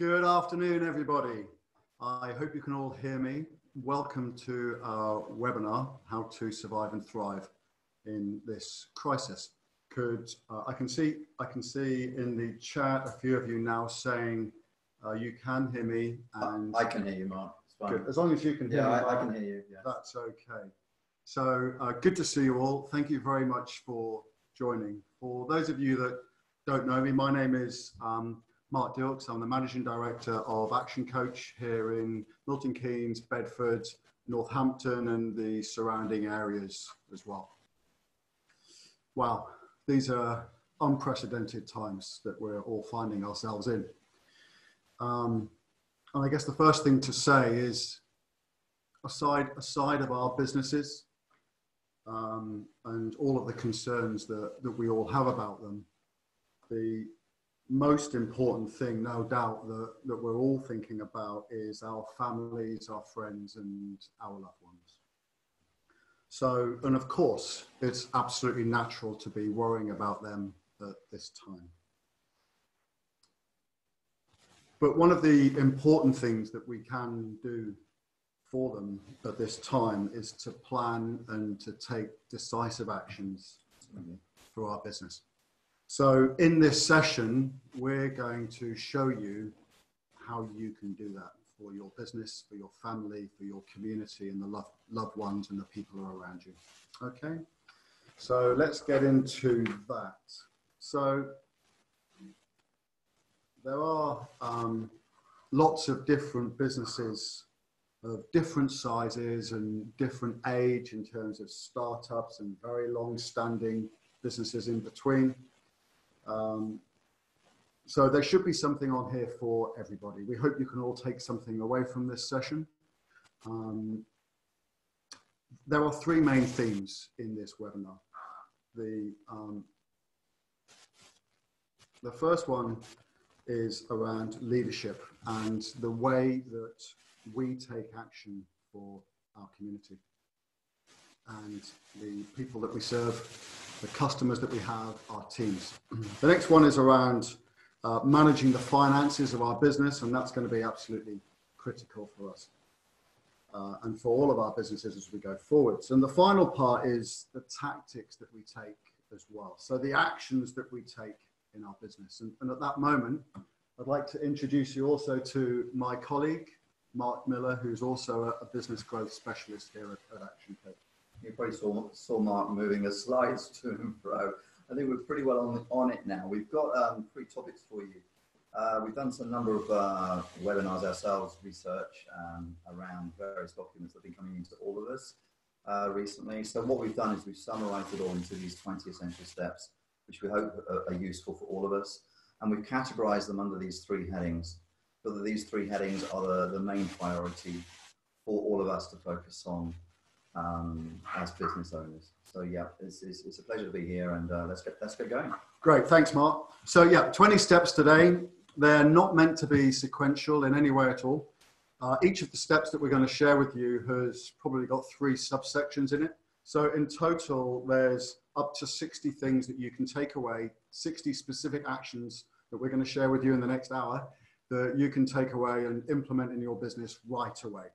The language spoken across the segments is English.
Good afternoon, everybody. I hope you can all hear me. Welcome to our webinar, How to Survive and Thrive in This Crisis. Could uh, I can see I can see in the chat a few of you now saying uh, you can hear me and I can hear you, Mark. Good. As long as you can hear yeah, me. Yeah, I, I, can hear you. Yes. That's okay. So uh, good to see you all. Thank you very much for joining. For those of you that don't know me, my name is um, Mark Dilks. I'm the Managing Director of Action Coach here in Milton Keynes, Bedford, Northampton, and the surrounding areas as well. Wow, these are unprecedented times that we're all finding ourselves in. Um, and I guess the first thing to say is, aside, aside of our businesses um, and all of the concerns that, that we all have about them, the most important thing, no doubt, that, that we're all thinking about is our families, our friends, and our loved ones. So, and of course, it's absolutely natural to be worrying about them at this time. But one of the important things that we can do for them at this time is to plan and to take decisive actions for our business. So in this session, we're going to show you how you can do that for your business, for your family, for your community and the lo- loved ones and the people around you. Okay, so let's get into that. So there are um, lots of different businesses of different sizes and different age in terms of startups and very long standing businesses in between. Um, so there should be something on here for everybody. We hope you can all take something away from this session. Um, there are three main themes in this webinar. The, um, the first one is around leadership and the way that we take action for our community and the people that we serve the customers that we have, our teams. The next one is around uh, managing the finances of our business, and that's going to be absolutely critical for us uh, and for all of our businesses as we go forwards. And the final part is the tactics that we take as well. So the actions that we take in our business. And, and at that moment, I'd like to introduce you also to my colleague, Mark Miller, who's also a, a business growth specialist here at, at Action Coach. You probably saw, saw Mark moving the slides to and fro. I think we're pretty well on, on it now. We've got um, three topics for you. Uh, we've done some number of uh, webinars ourselves, research um, around various documents that have been coming into all of us uh, recently. So what we've done is we've summarized it all into these 20 essential steps, which we hope are, are useful for all of us. And we've categorized them under these three headings. That these three headings are the, the main priority for all of us to focus on um, as business owners. So yeah, it's, it's, it's, a pleasure to be here and uh, let's, get, let's get going. Great, thanks Mark. So yeah, 20 steps today. They're not meant to be sequential in any way at all. Uh, each of the steps that we're going to share with you has probably got three subsections in it. So in total, there's up to 60 things that you can take away, 60 specific actions that we're going to share with you in the next hour that you can take away and implement in your business right away.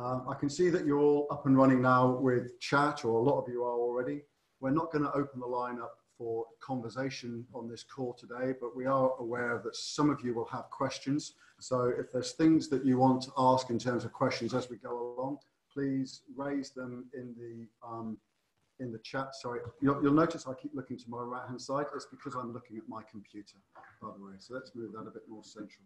Um, I can see that you're all up and running now with chat, or a lot of you are already. We're not going to open the line up for conversation on this call today, but we are aware that some of you will have questions. So if there's things that you want to ask in terms of questions as we go along, please raise them in the um, in the chat. Sorry, you'll, you'll, notice I keep looking to my right hand side. It's because I'm looking at my computer, by the way. So let's move that a bit more central.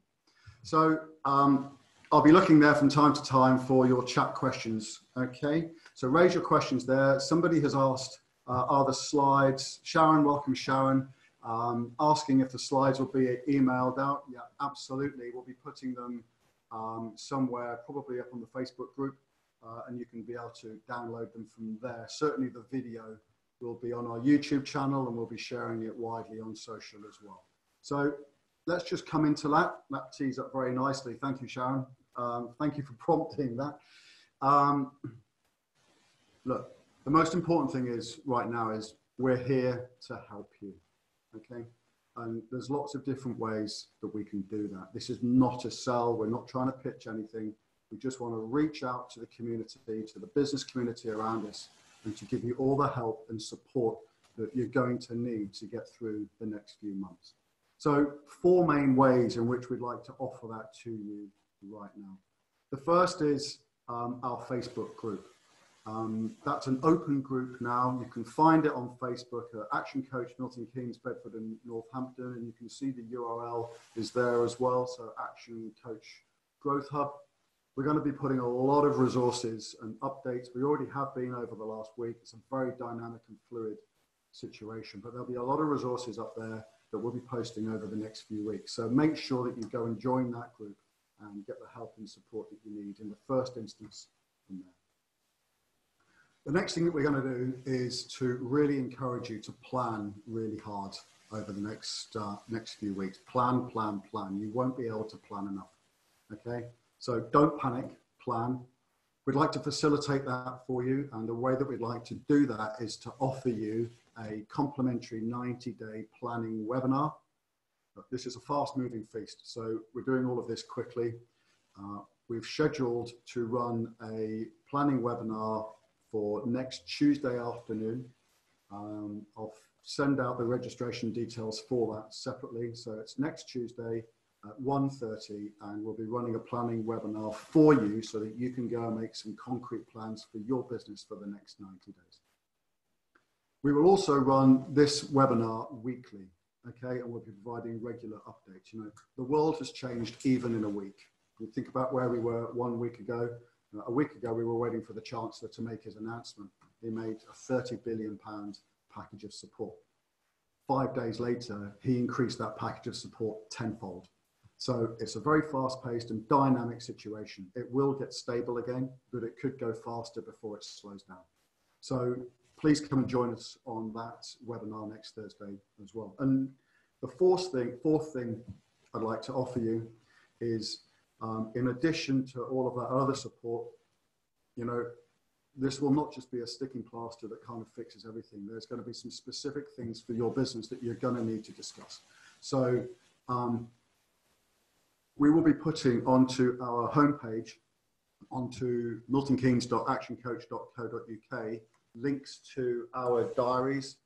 So um, I'll be looking there from time to time for your chat questions. Okay, so raise your questions there. Somebody has asked, uh, are the slides, Sharon, welcome Sharon, um, asking if the slides will be emailed out. Yeah, absolutely. We'll be putting them um, somewhere, probably up on the Facebook group, uh, and you can be able to download them from there. Certainly the video will be on our YouTube channel and we'll be sharing it widely on social as well. So let's just come into that. That tees up very nicely. Thank you, Sharon. Um, thank you for prompting that. Um, look, the most important thing is right now is we're here to help you. Okay, And there's lots of different ways that we can do that. This is not a sell. We're not trying to pitch anything. We just want to reach out to the community, to the business community around us, and to give you all the help and support that you're going to need to get through the next few months. So, four main ways in which we'd like to offer that to you right now. The first is um, our Facebook group. Um, that's an open group now. You can find it on Facebook, uh, Action Coach Milton Keynes, Bedford and Northampton, and you can see the URL is there as well. So Action Coach Growth Hub. We're going to be putting a lot of resources and updates. We already have been over the last week. It's a very dynamic and fluid situation, but there'll be a lot of resources up there that we'll be posting over the next few weeks. So make sure that you go and join that group and get the help and support that you need in the first instance from there. The next thing that we're going to do is to really encourage you to plan really hard over the next uh, next few weeks. Plan, plan, plan. You won't be able to plan enough. Okay, so don't panic. Plan. We'd like to facilitate that for you, and the way that we'd like to do that is to offer you a complimentary 90-day planning webinar. This is a fast-moving feast, so we're doing all of this quickly. Uh, we've scheduled to run a planning webinar for next Tuesday afternoon. Um, I'll send out the registration details for that separately. So it's next Tuesday at 1.30 and we'll be running a planning webinar for you so that you can go and make some concrete plans for your business for the next 90 days. We will also run this webinar weekly, okay, and we'll be providing regular updates. You know, the world has changed even in a week. You think about where we were one week ago, uh, a week ago, we were waiting for the Chancellor to make his announcement. He made a 30 billion pound package of support. Five days later, he increased that package of support tenfold. So it's a very fast paced and dynamic situation. It will get stable again, but it could go faster before it slows down. So please come and join us on that webinar next Thursday as well. And the fourth thing, fourth thing I'd like to offer you is um, in addition to all of that other support, you know, this will not just be a sticking plaster that kind of fixes everything. There's going to be some specific things for your business that you're going to need to discuss. So um, we will be putting onto our homepage, onto miltonkeynes.actioncoach.co.uk, links to our diaries,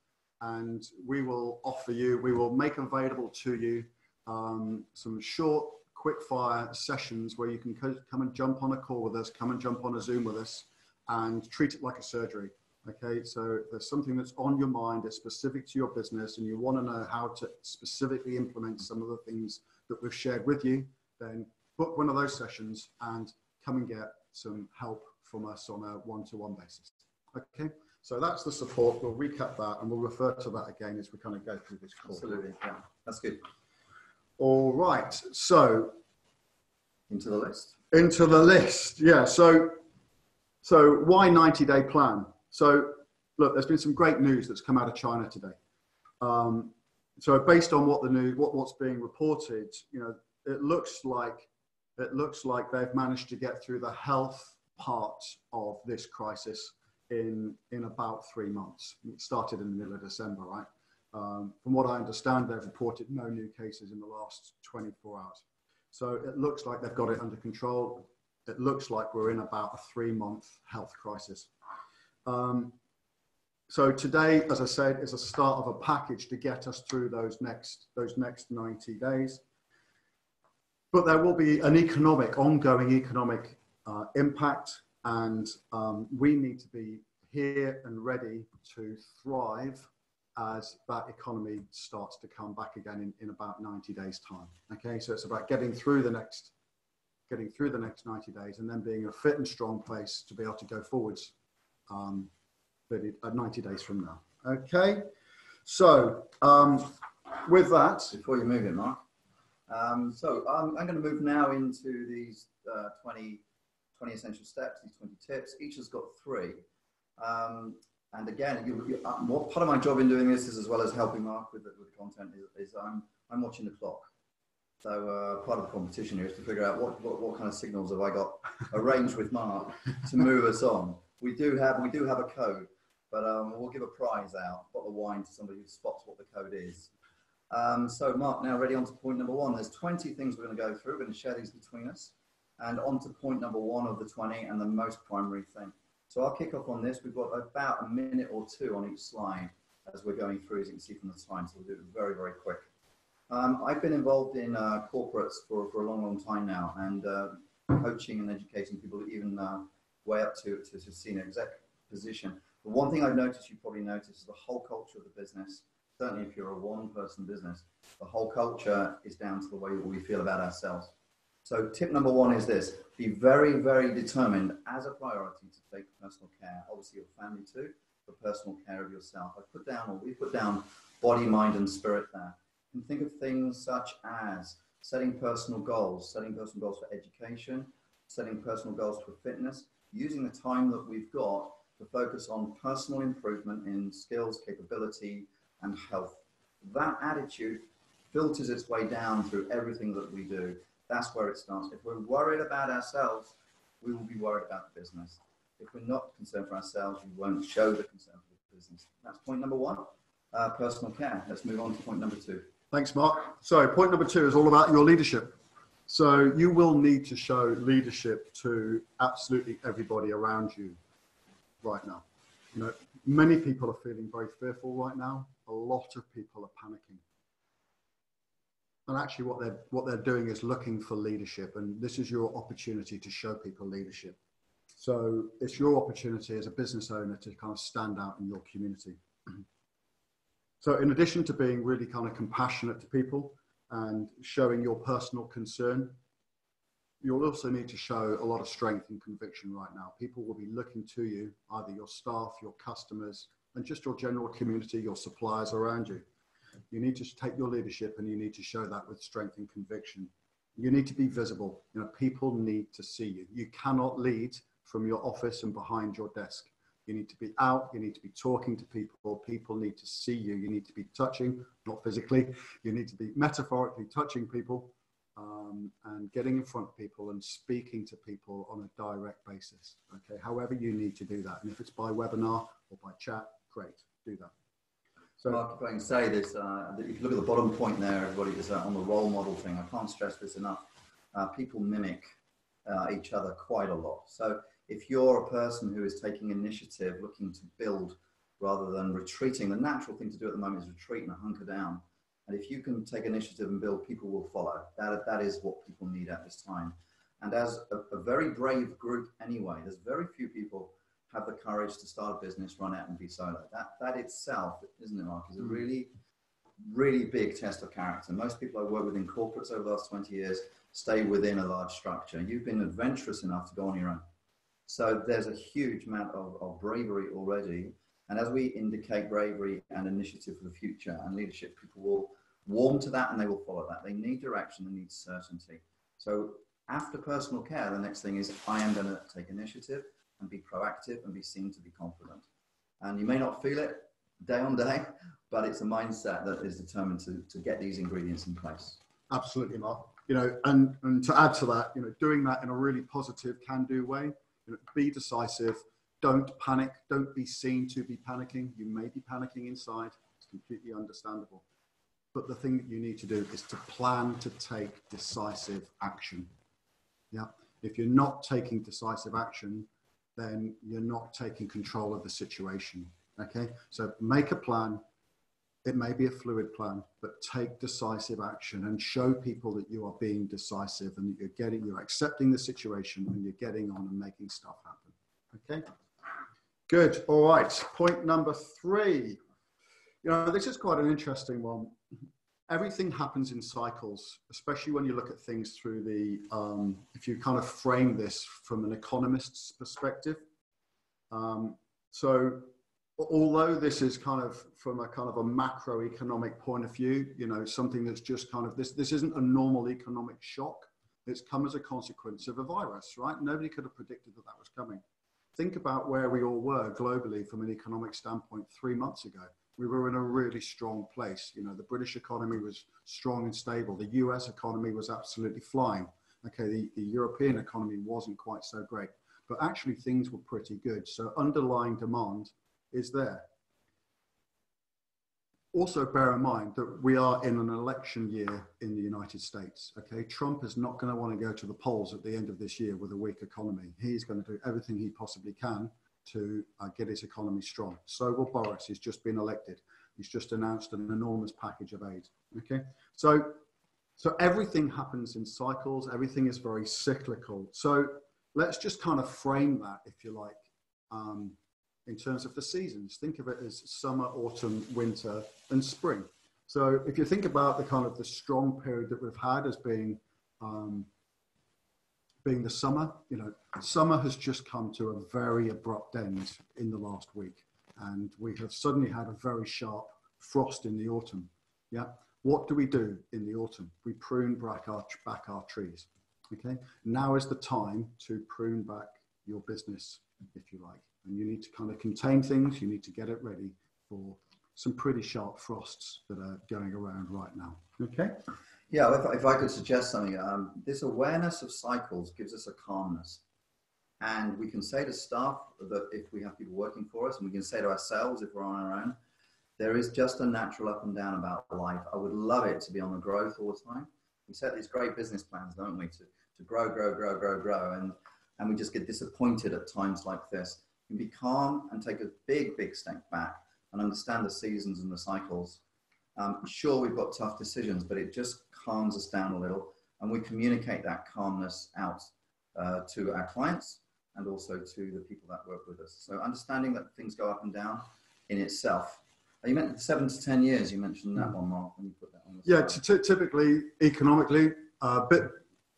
and we will offer you, we will make available to you um, some short quick fire sessions where you can come and jump on a call with us, come and jump on a Zoom with us, and treat it like a surgery. Okay, so there's something that's on your mind, it's specific to your business, and you want to know how to specifically implement some of the things that we've shared with you, then book one of those sessions and come and get some help from us on a one to one basis. Okay, so that's the support. We'll recap that and we'll refer to that again as we kind of go through this course. Absolutely, yeah, that's good. All right. So into the list. Into the list. Yeah. So so why 90 day plan? So look, there's been some great news that's come out of China today. Um, so based on what the news, what, what's being reported, you know, it looks like it looks like they've managed to get through the health part of this crisis in in about three months. It started in the middle of December, right? Um, from what I understand, they've reported no new cases in the last 24 hours. So it looks like they've got it under control. It looks like we're in about a three month health crisis. Um, so today, as I said, is a start of a package to get us through those next, those next 90 days. But there will be an economic, ongoing economic uh, impact, and um, we need to be here and ready to thrive as that economy starts to come back again in, in about 90 days time. Okay, so it's about getting through the next getting through the next 90 days and then being a fit and strong place to be able to go forwards um, 30, uh, 90 days from now. Okay, so um, with that. Before you move in, Mark. Um, so I'm, I'm going to move now into these uh, 20, 20 essential steps, these 20 tips. Each has got three. Um, and again, you, you, uh, what part of my job in doing this is as well as helping Mark with the, with the content is, is I'm, I'm watching the clock. So uh, part of the competition here is to figure out what, what, what kind of signals have I got arranged with Mark to move us on. We do have we do have a code, but um, we'll give a prize out, bottle of wine to somebody who spots what the code is. Um, so Mark, now ready on to point number one. There's 20 things we're going to go through. We're going to share these between us. And on to point number one of the 20 and the most primary thing. So I'll kick off on this. We've got about a minute or two on each slide as we're going through, as you can see from the time. So we'll do it very, very quick. Um, I've been involved in uh, corporates for, for a long, long time now and uh, coaching and educating people even uh, way up to, to, to senior exec position. But one thing I've noticed, you probably noticed, is the whole culture of the business certainly if you're a one person business, the whole culture is down to the way we feel about ourselves. So, tip number one is this be very, very determined as a priority to take personal care, obviously, your family too, but personal care of yourself. I put down, or we put down, body, mind, and spirit there. And think of things such as setting personal goals, setting personal goals for education, setting personal goals for fitness, using the time that we've got to focus on personal improvement in skills, capability, and health. That attitude filters its way down through everything that we do. That's where it starts. If we're worried about ourselves, we will be worried about the business. If we're not concerned for ourselves, we won't show the concern for the business. That's point number one, uh, personal care. Let's move on to point number two. Thanks, Mark. So, point number two is all about your leadership. So, you will need to show leadership to absolutely everybody around you right now. You know, many people are feeling very fearful right now a lot of people are panicking. And actually, what they're, what they're doing is looking for leadership, and this is your opportunity to show people leadership. So it's your opportunity as a business owner to kind of stand out in your community. so, in addition to being really kind of compassionate to people and showing your personal concern, you'll also need to show a lot of strength and conviction right now. People will be looking to you, either your staff, your customers, and just your general community, your suppliers around you. You need to take your leadership and you need to show that with strength and conviction. You need to be visible. You know, people need to see you. You cannot lead from your office and behind your desk. You need to be out. You need to be talking to people. People need to see you. You need to be touching, not physically. You need to be metaphorically touching people um, and getting in front of people and speaking to people on a direct basis. Okay, however you need to do that. And if it's by webinar or by chat, great, do that. So, Mark, if I can say this, uh, if you look at the bottom point there, everybody is uh, on the role model thing. I can't stress this enough. Uh, people mimic uh, each other quite a lot. So if you're a person who is taking initiative, looking to build rather than retreating, the natural thing to do at the moment is retreat and hunker down. And if you can take initiative and build, people will follow. That, that is what people need at this time. And as a, a very brave group anyway, there's very few people have the courage to start a business, run out and be solo. That, that itself, isn't it, Mark, is a hmm. really, really big test of character. Most people I work with in corporates over the last 20 years stay within a large structure. You've been adventurous enough to go on your own. So there's a huge amount of, of bravery already. And as we indicate bravery and initiative for the future and leadership, people will warm to that and they will follow that. They need direction, they need certainty. So after personal care, the next thing is I am going to take initiative and be proactive and be seen to be confident. And you may not feel it day on day, but it's a mindset that is determined to, to get these ingredients in place. Absolutely, Mark. You know, and, and to add to that, you know, doing that in a really positive, can-do way. You know, be decisive. Don't panic. Don't be seen to be panicking. You may be panicking inside. It's completely understandable. But the thing that you need to do is to plan to take decisive action. Yeah. If you're not taking decisive action, then you're not taking control of the situation. Okay, so make a plan. It may be a fluid plan, but take decisive action and show people that you are being decisive and that you're getting, you're accepting the situation and you're getting on and making stuff happen. Okay, good. All right. Point number three. You know, this is quite an interesting one everything happens in cycles, especially when you look at things through the, um, if you kind of frame this from an economist's perspective. Um, so although this is kind of from a kind of a macroeconomic point of view, you know, something that's just kind of, this, this isn't a normal economic shock. It's come as a consequence of a virus, right? Nobody could have predicted that that was coming. Think about where we all were globally from an economic standpoint three months ago we were in a really strong place. You know, the British economy was strong and stable. The US economy was absolutely flying. Okay, the, the European economy wasn't quite so great, but actually things were pretty good. So underlying demand is there. also bear in mind that we are in an election year in the United States. Okay, Trump is not going to want to go to the polls at the end of this year with a weak economy. He's going to do everything he possibly can to uh, get his economy strong. So will Boris. He's just been elected. He's just announced an enormous package of aid. Okay, so so everything happens in cycles. Everything is very cyclical. So let's just kind of frame that, if you like. Um, in terms of the seasons. Think of it as summer, autumn, winter, and spring. So if you think about the kind of the strong period that we've had as being um, being the summer, you know, summer has just come to a very abrupt end in the last week, and we have suddenly had a very sharp frost in the autumn. Yeah, what do we do in the autumn? We prune back our back our trees. Okay, now is the time to prune back your business, if you like and you need to kind of contain things. You need to get it ready for some pretty sharp frosts that are going around right now. Okay. Yeah, if, if I could suggest something, um, this awareness of cycles gives us a calmness. And we can say to staff that if we have people working for us, and we can say to ourselves if we're on our own, there is just a natural up and down about life. I would love it to be on the growth all the time. We set these great business plans, don't we, to, to grow, grow, grow, grow, grow. And, and we just get disappointed at times like this can be calm and take a big, big step back and understand the seasons and the cycles. Um, sure, we've got tough decisions, but it just calms us down a little and we communicate that calmness out uh, to our clients and also to the people that work with us. So understanding that things go up and down in itself. You meant seven to 10 years, you mentioned that one, Mark, when you put that on the Yeah, typically, economically, uh, but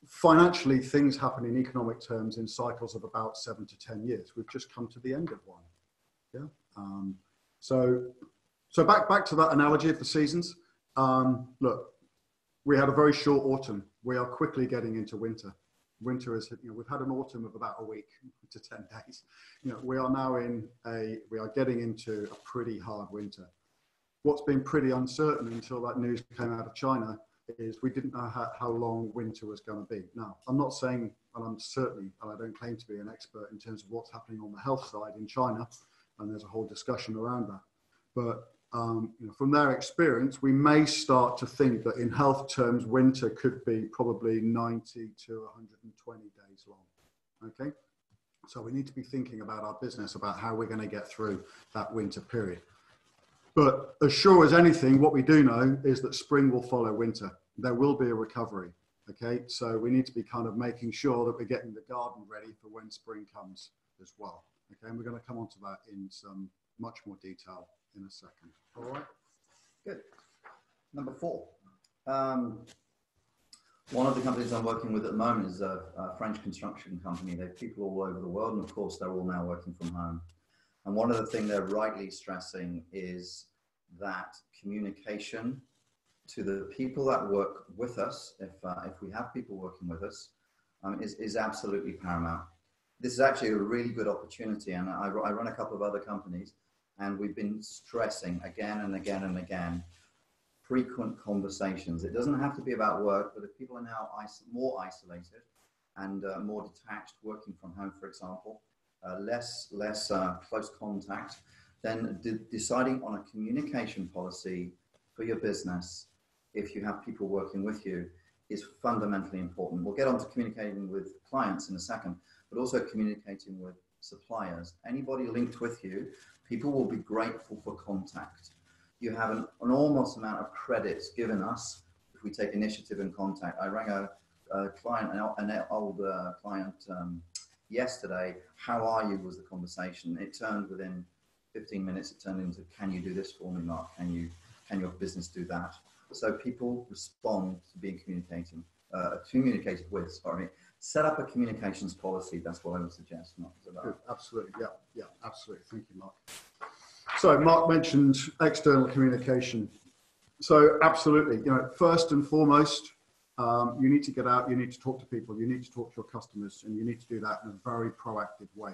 financially, things happen in economic terms in cycles of about seven to 10 years. We've just come to the end of one. Yeah. Um, so, so back, back to that analogy of the seasons. Um, look, we had a very short autumn. We are quickly getting into winter. Winter is, you know, we've had an autumn of about a week to 10 days. You know, we are now in a, we are getting into a pretty hard winter. What's been pretty uncertain until that news came out of China is we didn't know how, how long winter was going to be. Now, I'm not saying, and I'm certainly, and I don't claim to be an expert in terms of what's happening on the health side in China, and there's a whole discussion around that. But um, you know, from their experience, we may start to think that in health terms, winter could be probably 90 to 120 days long. Okay, so we need to be thinking about our business about how we're going to get through that winter period. But as sure as anything, what we do know is that spring will follow winter. There will be a recovery. Okay, so we need to be kind of making sure that we're getting the garden ready for when spring comes as well. Okay, and we're going to come on to that in some much more detail in a second. All right. Good. Number four. Um, one of the companies I'm working with at the moment is a, a French construction company. They have people all over the world, and of course, they're all now working from home. And one of the things they're rightly stressing is that communication to the people that work with us, if, uh, if we have people working with us, um, is, is absolutely paramount. This is actually a really good opportunity, and I, I run a couple of other companies, and we've been stressing again and again and again frequent conversations. It doesn't have to be about work, but if people are now is more isolated and uh, more detached, working from home, for example, uh, less, less uh, close contact, then de deciding on a communication policy for your business, if you have people working with you, is fundamentally important. We'll get on to communicating with clients in a second, but also communicating with suppliers. Anybody linked with you, people will be grateful for contact. You have an enormous amount of credits given us if we take initiative and contact. I rang a, a client, an, old uh, client um, yesterday, how are you was the conversation. It turned within 15 minutes, it turned into, can you do this for me, Mark? Can you, can your business do that? So people respond to being communicating, uh, communicated with, sorry. Set up a communications policy. That's what I would suggest, Mark. Absolutely. Yeah. Yeah. Absolutely. Thank you, Mark. So Mark mentioned external communication. So absolutely, you know, first and foremost, um, you need to get out, you need to talk to people, you need to talk to your customers, and you need to do that in a very proactive way.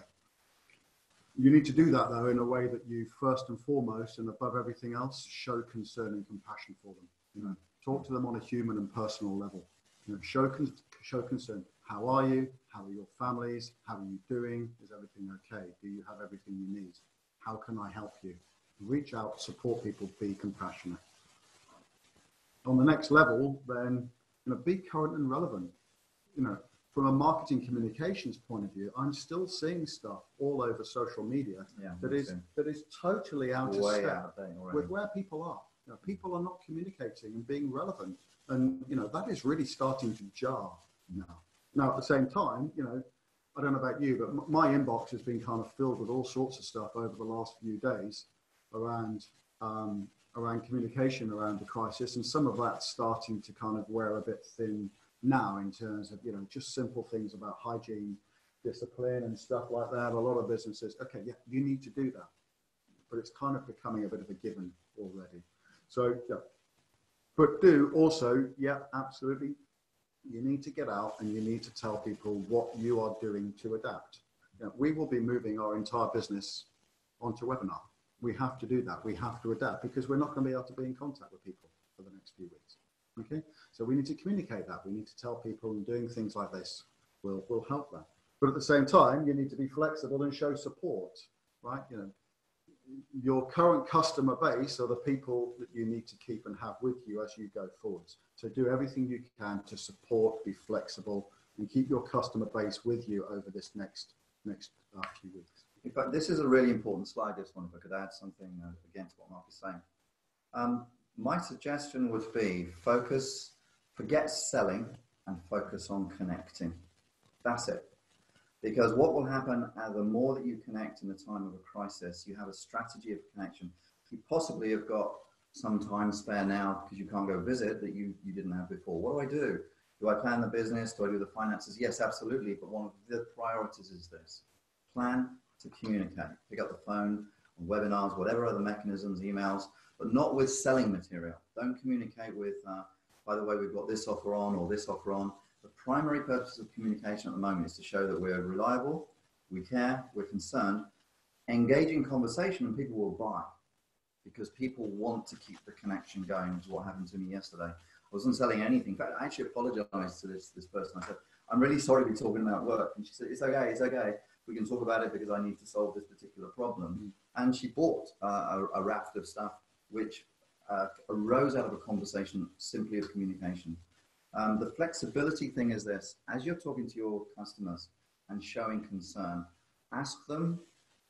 You need to do that though in a way that you first and foremost and above everything else show concern and compassion for them. You know, talk to them on a human and personal level. You know, show con- show concern. How are you? How are your families? How are you doing? Is everything okay? Do you have everything you need? How can I help you? reach out, support people, be compassionate. On the next level, then, you know, be current and relevant. You know, from a marketing communications point of view, I'm still seeing stuff all over social media Yeah, that is too. that is totally out of step out of with where people are. You know, people are not communicating and being relevant, and you know that is really starting to jar now. Now, at the same time, you know, I don't know about you, but my inbox has been kind of filled with all sorts of stuff over the last few days around um, around communication around the crisis, and some of that's starting to kind of wear a bit thin now in terms of you know just simple things about hygiene, discipline, and stuff like that. A lot of businesses, okay, yeah, you need to do that, but it's kind of becoming a bit of a given already. So yeah, but do also, yeah, absolutely. You need to get out and you need to tell people what you are doing to adapt. You know, we will be moving our entire business onto webinar. We have to do that. We have to adapt because we're not going to be able to be in contact with people for the next few weeks. Okay, so we need to communicate that. We need to tell people, and doing things like this will will help that. But at the same time, you need to be flexible and show support, right? You know, your current customer base are the people that you need to keep and have with you as you go forwards. So do everything you can to support, be flexible, and keep your customer base with you over this next next uh, few weeks. In fact, this is a really important slide. One, if I could add something uh, again to what Mark is saying. Um, my suggestion would be focus, forget selling, and focus on connecting. That's it. Because what will happen, uh, the more that you connect in the time of a crisis, you have a strategy of connection. You possibly have got some time spare now because you can't go visit that you, you didn't have before. What do I do? Do I plan the business? Do I do the finances? Yes, absolutely. But one of the priorities is this plan to communicate. Pick up the phone, webinars, whatever other mechanisms, emails, but not with selling material. Don't communicate with, uh, by the way, we've got this offer on or this offer on. The primary purpose of communication at the moment is to show that we're reliable, we care, we're concerned. Engaging conversation and people will buy because people want to keep the connection going, which is what happened to me yesterday. I wasn't selling anything. In fact, I actually apologized to this, this person. I said, I'm really sorry to be talking about work. And she said, It's okay, it's okay. We can talk about it because I need to solve this particular problem. And she bought uh, a, a raft of stuff which uh, arose out of a conversation simply of communication. Um, the flexibility thing is this as you're talking to your customers and showing concern, ask them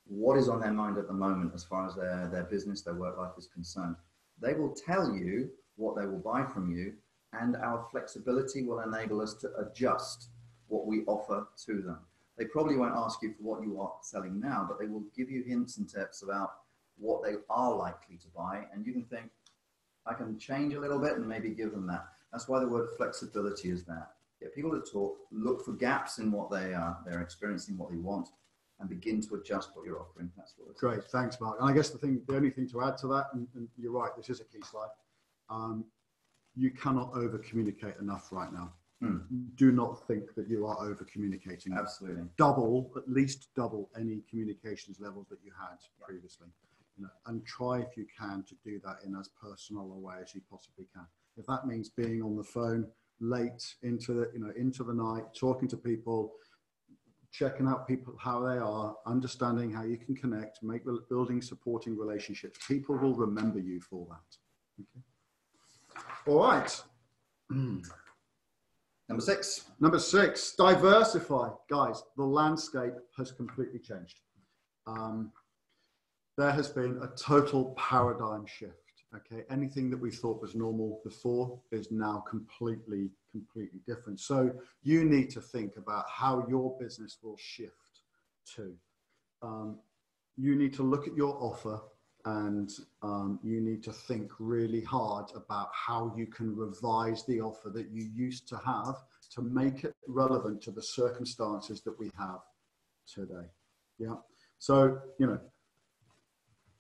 what is on their mind at the moment as far as their, their business, their work life is concerned. They will tell you what they will buy from you, and our flexibility will enable us to adjust what we offer to them. They probably won't ask you for what you are selling now, but they will give you hints and tips about what they are likely to buy, and you can think, I can change a little bit and maybe give them that. That's why the word flexibility is there. Get people to talk, look for gaps in what they are, they're experiencing, what they want, and begin to adjust what you're offering. That's what it's Great, thanks, Mark. And I guess the thing, the only thing to add to that, and, and you're right, this is a key slide. Um, you cannot over communicate enough right now. Hmm. Do not think that you are over communicating. Absolutely. Double, at least double any communications levels that you had previously. You know, and try if you can to do that in as personal a way as you possibly can. If that means being on the phone late into the, you know, into the night, talking to people, checking out people how they are, understanding how you can connect, make building supporting relationships. People will remember you for that. Okay. All right. Number six. Number six, diversify. Guys, the landscape has completely changed. Um, there has been a total paradigm shift. Okay, anything that we thought was normal before is now completely, completely different. So you need to think about how your business will shift to. Um, you need to look at your offer and um, you need to think really hard about how you can revise the offer that you used to have to make it relevant to the circumstances that we have today. Yeah. So, you know,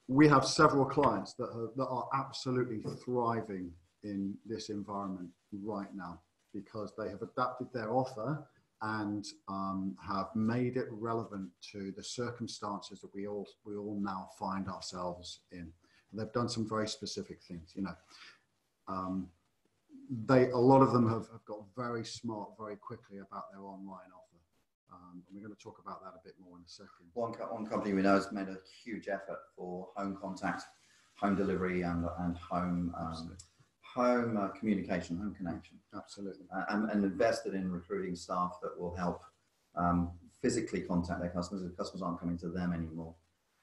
we have several clients that are, that are absolutely thriving in this environment right now because they have adapted their offer and um, have made it relevant to the circumstances that we all we all now find ourselves in. And they've done some very specific things. You know, um, they a lot of them have, have got very smart very quickly about their online offer. Um, and we're going to talk about that a bit more in a second. One, co- one company we know has made a huge effort for home contact, home delivery, and, and home um, home uh, communication, home connection, Absolutely. uh, and, and invested in recruiting staff that will help um, physically contact their customers if customers aren't coming to them anymore.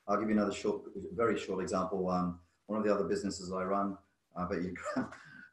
I'll give you another short, very short example. Um, one of the other businesses I run, I bet you,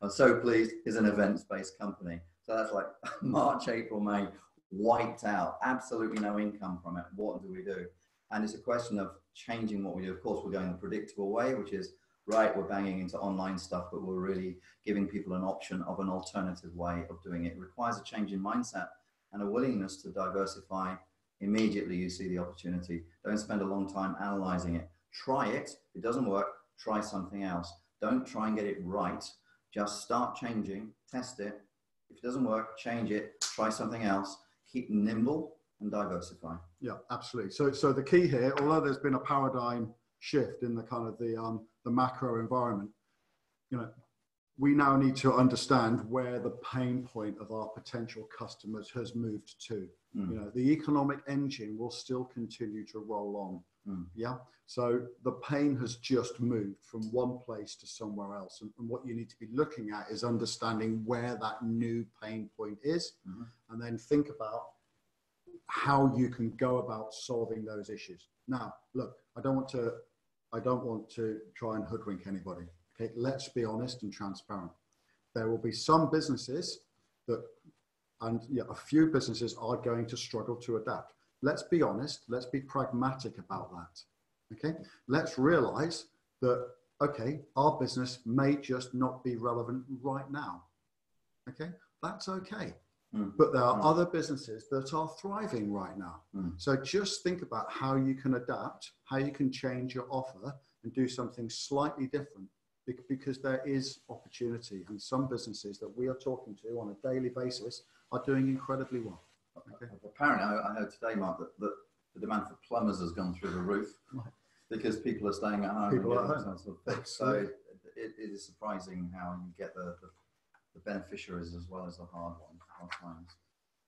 I'm so pleased, is an events-based company. So that's like March, April, May, wiped out, absolutely no income from it. What do we do? And it's a question of changing what we do. Of course, we're going the predictable way, which is right, we're banging into online stuff, but we're really giving people an option of an alternative way of doing it. It requires a change in mindset and a willingness to diversify. Immediately, you see the opportunity. Don't spend a long time analyzing it. Try it. If it doesn't work, try something else. Don't try and get it right. Just start changing, test it. If it doesn't work, change it, try something else. Keep nimble and diversify. Yeah, absolutely. So, so the key here, although there's been a paradigm shift in the kind of the um, the macro environment, you know, we now need to understand where the pain point of our potential customers has moved to. Mm. You know, the economic engine will still continue to roll on. Mm. Yeah. So the pain has just moved from one place to somewhere else. And, and what you need to be looking at is understanding where that new pain point is Mhm. and then think about how you can go about solving those issues. Now, look, I don't want to, I don't want to try and hoodwink anybody. Okay, let's be honest and transparent. There will be some businesses that, and yeah, a few businesses are going to struggle to adapt. Let's be honest. Let's be pragmatic about that. Okay, let's realize that okay, our business may just not be relevant right now. Okay, that's okay. Mm. But there are Mm. other businesses that are thriving right now. Mm. So just think about how you can adapt, how you can change your offer and do something slightly different because there is opportunity. And some businesses that we are talking to on a daily basis are doing incredibly well. Okay. Apparently, I I heard today, Mark, that, that the demand for plumbers has gone through the roof because people are staying at home. People and at home. So it, it is surprising how you get the, the, the beneficiaries as well as the hard ones, hard times.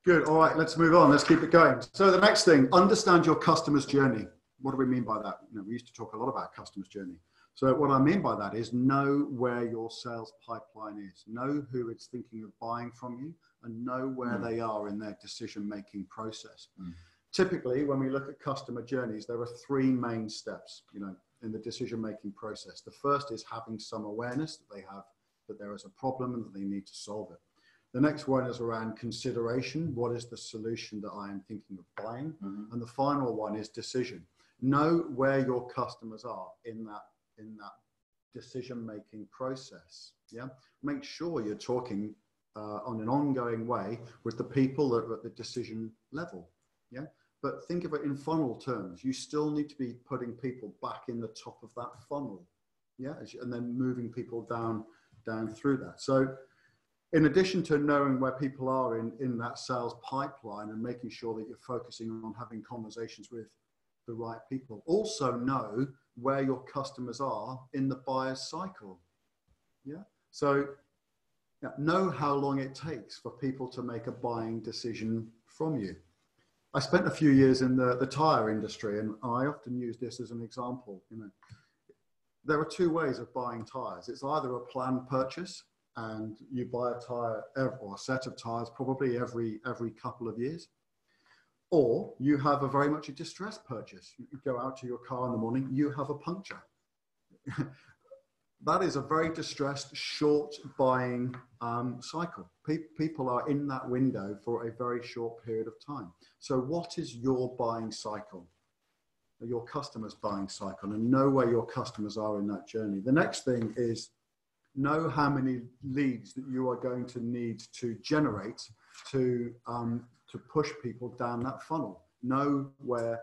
Good. All right, let's move on. Let's keep it going. So the next thing, understand your customer's journey. What do we mean by that? You know, we used to talk a lot about customer's journey. So what I mean by that is know where your sales pipeline is, know who it's thinking of buying from you, and know where Mm. they are in their decision-making process. Mm. Typically, when we look at customer journeys, there are three main steps, you know, in the decision-making process. The first is having some awareness that they have that there is a problem and that they need to solve it. The next one is around consideration. What is the solution that I am thinking of buying? Mhm. And the final one is decision. Know where your customers are in that in that decision making process. Yeah. Make sure you're talking uh, on an ongoing way with the people that are at the decision level. Yeah. But think of it in funnel terms. You still need to be putting people back in the top of that funnel. Yeah. And then moving people down down through that. So in addition to knowing where people are in, in that sales pipeline and making sure that you're focusing on having conversations with the right people, also know where your customers are in the buyer's cycle. Yeah. So yeah, know how long it takes for people to make a buying decision from you. I spent a few years in the, the tire industry and I often use this as an example. You know, there are two ways of buying tires. It's either a planned purchase and you buy a tire or a set of tires probably every every couple of years or you have a very much a distressed purchase. You go out to your car in the morning you have a puncture. That is a very distressed short buying um, cycle. Pe- people are in that window for a very short period of time. So what is your buying cycle? Your customers buying cycle? And know where your customers are in that journey. The next thing is know how many leads that you are going to need to generate to um, to push people down that funnel. Know where,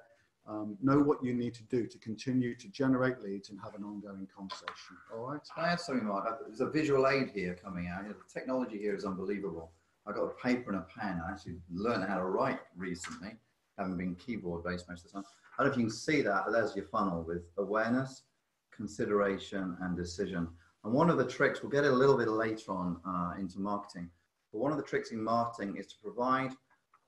um, know what you need to do to continue to generate leads and have an ongoing conversation. All right. I add something, Mark? There's a visual aid here coming out. The technology here is unbelievable. I got a paper and a pen. I actually learned how to write recently, having been keyboard based most of the time. I don't know if you can see that, but there's your funnel with awareness, consideration, and decision. And one of the tricks, we'll get a little bit later on uh, into marketing, but one of the tricks in marketing is to provide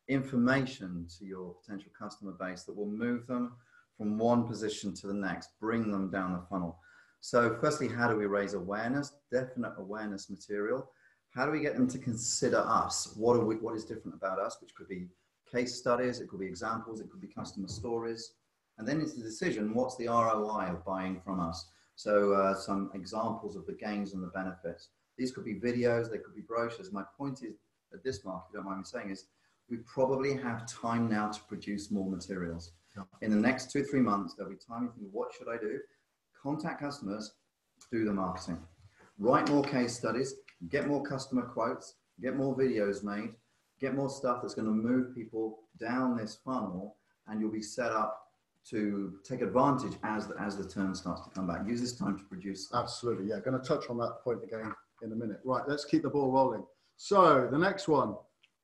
information to your potential customer base that will move them from one position to the next, bring them down the funnel. So, firstly, how do we raise awareness? Definite awareness material. How do we get them to consider us? What are we, what is different about us? Which could be case studies, it could be examples, it could be customer stories. And then it's the decision what's the ROI of buying from us? So, uh, some examples of the gains and the benefits. These could be videos, they could be brochures. My point is, at this mark, if you don't mind me saying, is we probably have time now to produce more materials. Yeah. In the next two, three months, there'll be time to think, what should I do? Contact customers, do the marketing. Write more case studies, get more customer quotes, get more videos made, get more stuff that's going to move people down this funnel, and you'll be set up to take advantage as the, as the turn starts to come back. Use this time to produce. Absolutely, yeah. Going to touch on that point again in a minute. Right, let's keep the ball rolling. So the next one,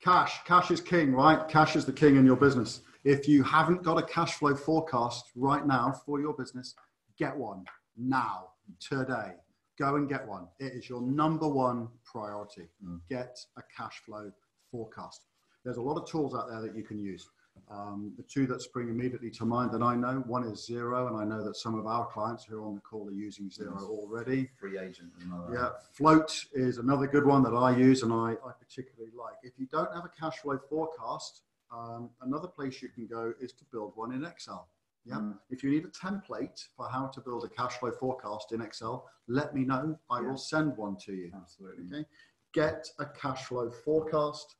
cash. Cash is king, right? Cash is the king in your business. If you haven't got a cash flow forecast right now for your business, get one now, today. Go and get one. It is your number one priority. Mm. Get a cash flow forecast. There's a lot of tools out there that you can use. Um, the two that spring immediately to mind that I know, one is Xero, and I know that some of our clients who are on the call are using Xero already. FreeAgent. Yeah, Float is another good one that I use and I, I particularly like. If you don't have a cash flow forecast, um, another place you can go is to build one in Excel. Yeah. Mm. If you need a template for how to build a cash flow forecast in Excel, let me know. I yeah. will send one to you. Absolutely. Okay. Get a cash flow forecast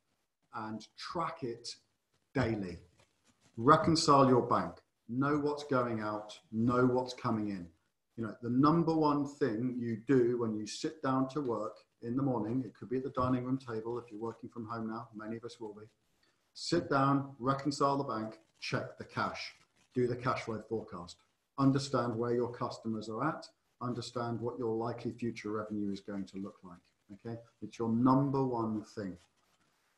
and track it daily reconcile your bank, know what's going out, know what's coming in. You know, the number one thing you do when you sit down to work in the morning, it could be at the dining room table if you're working from home now, many of us will be. Sit down, reconcile the bank, check the cash, do the cash flow forecast, understand where your customers are at, understand what your likely future revenue is going to look like. Okay, it's your number one thing.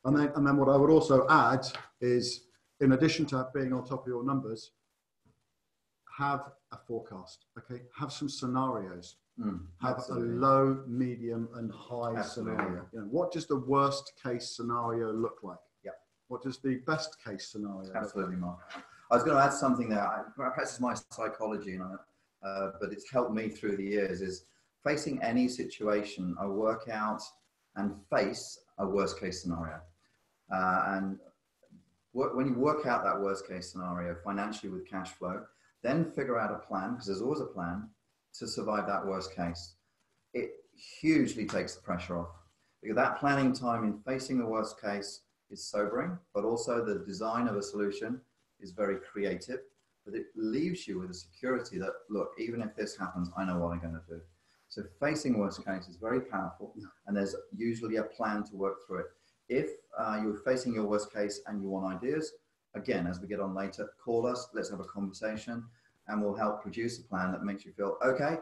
And then, and then what I would also add is in addition to being on top of your numbers, have a forecast. Okay, have some scenarios. Mm, have absolutely. a low, medium, and high absolutely. scenario. You know, what does the worst case scenario look like? Yeah. What does the best case scenario? Absolutely, like? Mark. I was going to add something there. I, perhaps it's my psychology, and I, uh, but it's helped me through the years. Is facing any situation, I work out and face a worst case scenario. Uh, and when you work out that worst case scenario financially with cash flow, then figure out a plan, because there's always a plan to survive that worst case. It hugely takes the pressure off. Because that planning time in facing the worst case is sobering, but also the design of a solution is very creative. But it leaves you with a security that, look, even if this happens, I know what I'm going to do. So facing worst case is very powerful, and there's usually a plan to work through it. If uh, you're facing your worst case and you want ideas, again, as we get on later, call us, let's have a conversation, and we'll help produce a plan that makes you feel, okay,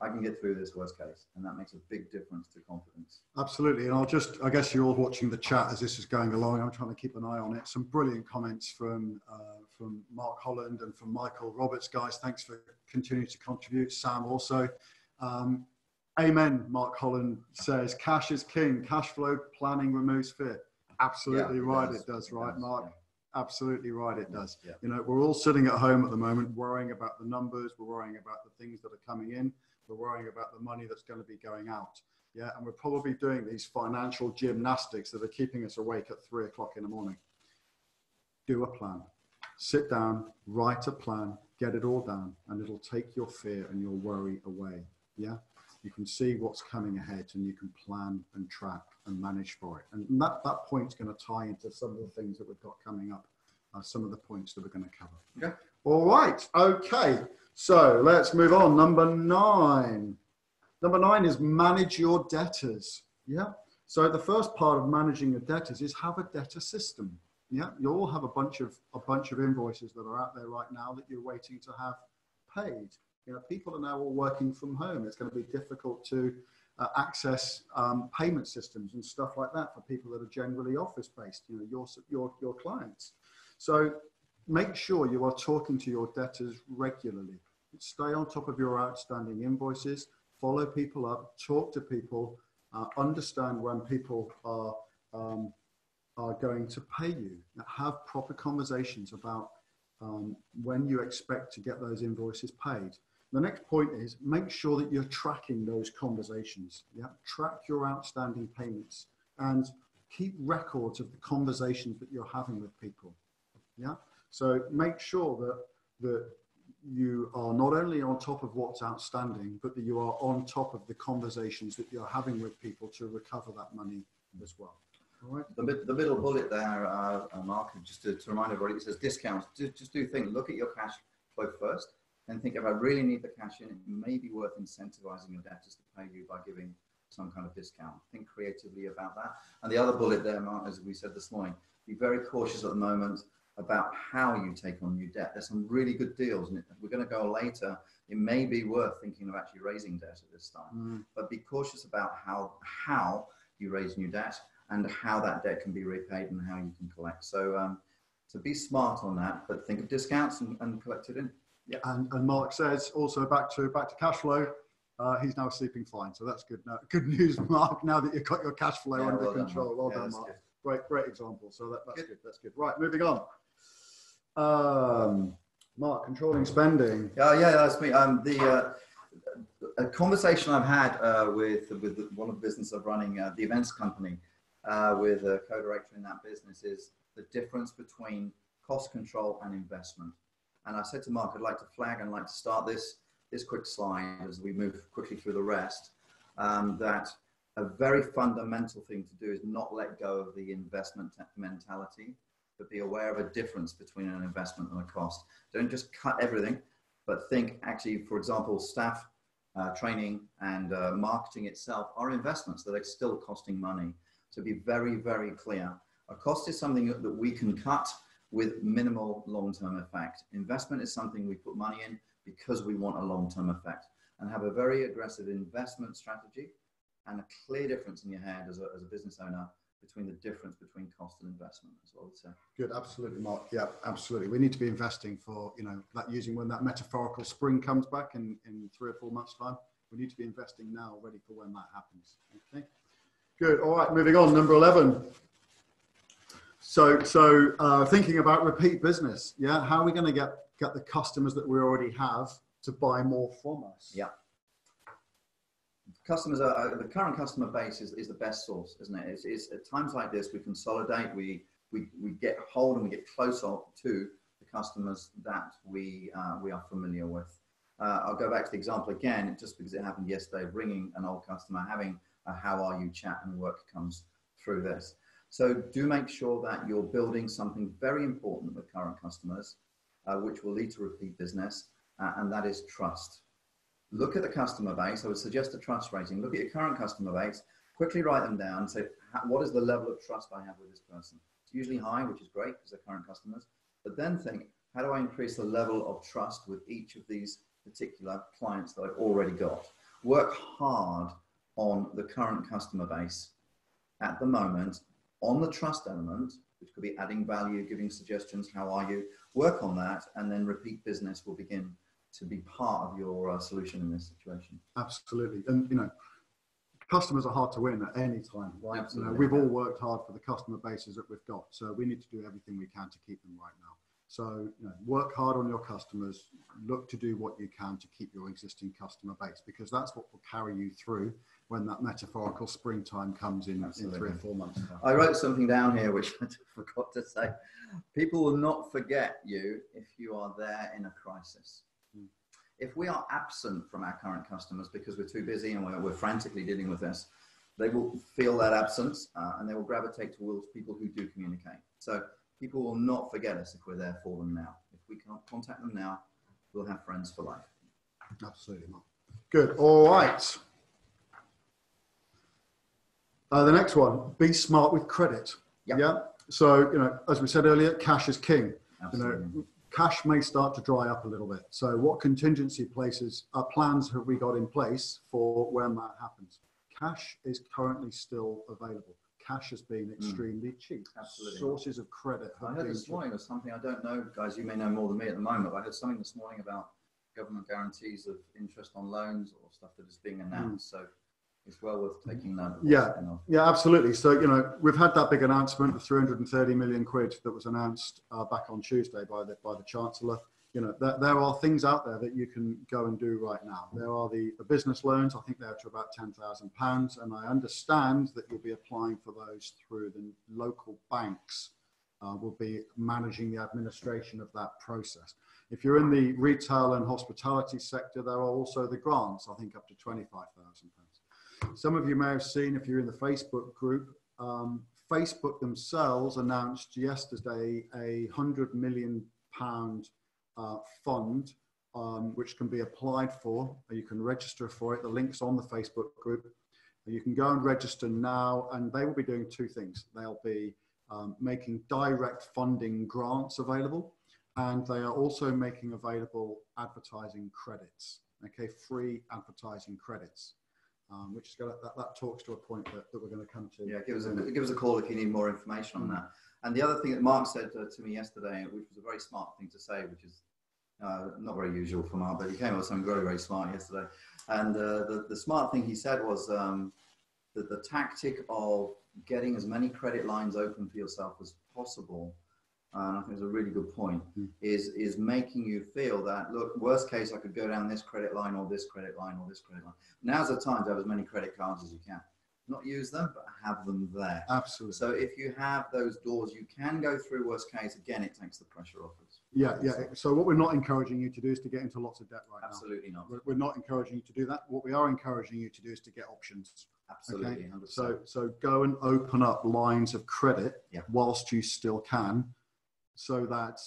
I can get through this worst case. And that makes a big difference to confidence. Absolutely. And I'll just, I guess you're all watching the chat as this is going along. I'm trying to keep an eye on it. Some brilliant comments from, uh, from Mark Holland and from Michael Roberts. Guys, thanks for continuing to contribute. Sam also. Um, Amen, Mark Holland says. Cash is king. Cash flow planning removes fear. Absolutely yeah, it right, does. it does, right, it does, Mark? Yeah. Absolutely right, it does. Yeah. You know, we're all sitting at home at the moment worrying about the numbers, we're worrying about the things that are coming in, we're worrying about the money that's going to be going out. Yeah, and we're probably doing these financial gymnastics that are keeping us awake at three o'clock in the morning. Do a plan. Sit down, write a plan, get it all down, and it'll take your fear and your worry away. Yeah you can see what's coming ahead and you can plan and track and manage for it. And that, that point's going to tie into some of the things that we've got coming up, uh, some of the points that we're going to cover. Okay. All right. Okay. So let's move on. Number nine. Number nine is manage your debtors. Yeah. So the first part of managing your debtors is have a debtor system. Yeah. You all have a bunch of a bunch of invoices that are out there right now that you're waiting to have paid. You know, people are now all working from home. It's going to be difficult to uh, access um, payment systems and stuff like that for people that are generally office based. You know, your your your clients. So make sure you are talking to your debtors regularly. Stay on top of your outstanding invoices. Follow people up. Talk to people. Uh, understand when people are um, are going to pay you. Have proper conversations about um, when you expect to get those invoices paid. The next point is make sure that you're tracking those conversations. Yeah, track your outstanding payments and keep records of the conversations that you're having with people. Yeah, so make sure that that you are not only on top of what's outstanding, but that you are on top of the conversations that you're having with people to recover that money as well. All right. The, the middle bullet there, uh, uh, Mark, just to, to, remind everybody, it says discounts. Just, just do think, look at your cash flow first and think if I really need the cash in, it may be worth incentivizing your debtors to pay you by giving some kind of discount. Think creatively about that. And the other bullet there, Mark, as we said this morning, be very cautious at the moment about how you take on new debt. There's some really good deals, and we're going to go later. It may be worth thinking of actually raising debt at this time, mm. but be cautious about how how you raise new debt and how that debt can be repaid and how you can collect. So, um, so be smart on that, but think of discounts and, and collect it in. Yeah. And, and Mark says also back to back to cash flow. Uh, he's now sleeping fine, so that's good. Now, good news, Mark. Now that you've got your cash flow yeah, under well control, done, well yeah, done, Mark. Good. Great, great example. So that, that's good. good. That's good. Right, moving on. Um, Mark, controlling spending. Yeah, yeah, that's me. Um, the uh, a conversation I've had uh, with with one of the business of running uh, the events company uh, with a co-director in that business is the difference between cost control and investment. And I said to Mark, I'd like to flag and like to start this, this quick slide as we move quickly through the rest, um, that a very fundamental thing to do is not let go of the investment mentality, but be aware of a difference between an investment and a cost. Don't just cut everything, but think actually, for example, staff uh, training and uh, marketing itself are investments that are still costing money. So be very, very clear. A cost is something that we can cut with minimal long-term effect. Investment is something we put money in because we want a long-term effect and have a very aggressive investment strategy and a clear difference in your head as a, as a business owner between the difference between cost and investment as well. So. Good, absolutely, Mark. Yeah, absolutely. We need to be investing for, you know, that using when that metaphorical spring comes back in, in three or four months' time. We need to be investing now, ready for when that happens. Okay. Good. All right, moving on. Number 11. So, so uh, thinking about repeat business, yeah, how are we going to get get the customers that we already have to buy more from us? Yeah, customers are the current customer base is, is the best source, isn't it? It's, it's at times like this we consolidate, we we we get hold and we get closer to the customers that we uh, we are familiar with. Uh, I'll go back to the example again, just because it happened yesterday, bringing an old customer, having a how are you chat and work comes through this. So do make sure that you're building something very important with current customers, uh, which will lead to repeat business, uh, and that is trust. Look at the customer base. I would suggest a trust rating. Look at your current customer base. Quickly write them down. and Say, what is the level of trust I have with this person? It's usually high, which is great because they're current customers. But then think, how do I increase the level of trust with each of these particular clients that I've already got? Work hard on the current customer base at the moment on the trust element, which could be adding value, giving suggestions, how are you, work on that, and then repeat business will begin to be part of your uh, solution in this situation. Absolutely. And, you know, customers are hard to win at any time, right? Absolutely. You know, we've all worked hard for the customer bases that we've got. So we need to do everything we can to keep them right now. So you know, work hard on your customers. Look to do what you can to keep your existing customer base because that's what will carry you through when that metaphorical springtime comes in Absolutely. in three or four months. I wrote something down here which I forgot to say. People will not forget you if you are there in a crisis. Hmm. If we are absent from our current customers because we're too busy and we're, we're frantically dealing with this, they will feel that absence uh, and they will gravitate towards people who do communicate. So people will not forget us if we're there for them now. If we can't contact them now, we'll have friends for life. Absolutely not. Good. All right. Uh, the next one, be smart with credit. Yep. Yeah. So, you know, as we said earlier, cash is king. Absolutely. You know, cash may start to dry up a little bit. So what contingency places, uh, plans have we got in place for when that happens? Cash is currently still available. Cash has been hmm. extremely mm. cheap. Absolutely. Sources of credit. I heard this morning of something I don't know, guys. You may know more than me at the moment. But I heard something this morning about government guarantees of interest on loans or stuff that is being announced. Mm. So it's well worth taking note. Yeah, yeah, absolutely. So you know, we've had that big announcement of 330 million quid that was announced uh, back on Tuesday by the by the Chancellor. You know, there, there are things out there that you can go and do right now. There are the, the business loans. I think they're to about ten thousand pounds, and I understand that you'll be applying for those through the local banks. Uh, will be managing the administration of that process. If you're in the retail and hospitality sector, there are also the grants. I think up to twenty-five thousand pounds. Some of you may have seen, if you're in the Facebook group, um, Facebook themselves announced yesterday a hundred million pound uh, fund um, which can be applied for. You can register for it. The link's on the Facebook group. You can go and register now, and they will be doing two things. They'll be um, making direct funding grants available, and they are also making available advertising credits. Okay, free advertising credits um, which is gonna, that, that talks to a point that, that we're going to come to. Yeah, give us, a, give us a call if you need more information on that. And the other thing that Mark said uh, to me yesterday, which was a very smart thing to say, which is uh, not very usual for Mark, but he came up with something very, very smart yesterday. And uh, the, the smart thing he said was um, that the tactic of getting as many credit lines open for yourself as possible and I think it's a really good point, mm. is is making you feel that look, worst case, I could go down this credit line or this credit line or this credit line. Now's the time to have as many credit cards as you can. Not use them, but have them there. Absolutely. So if you have those doors, you can go through. Worst case, again, it takes the pressure off us. Yeah, yeah. So what we're not encouraging you to do is to get into lots of debt right Absolutely now. Absolutely not. We're not encouraging you to do that. What we are encouraging you to do is to get options. Absolutely. Okay? So so go and open up lines of credit yeah. whilst you still can so that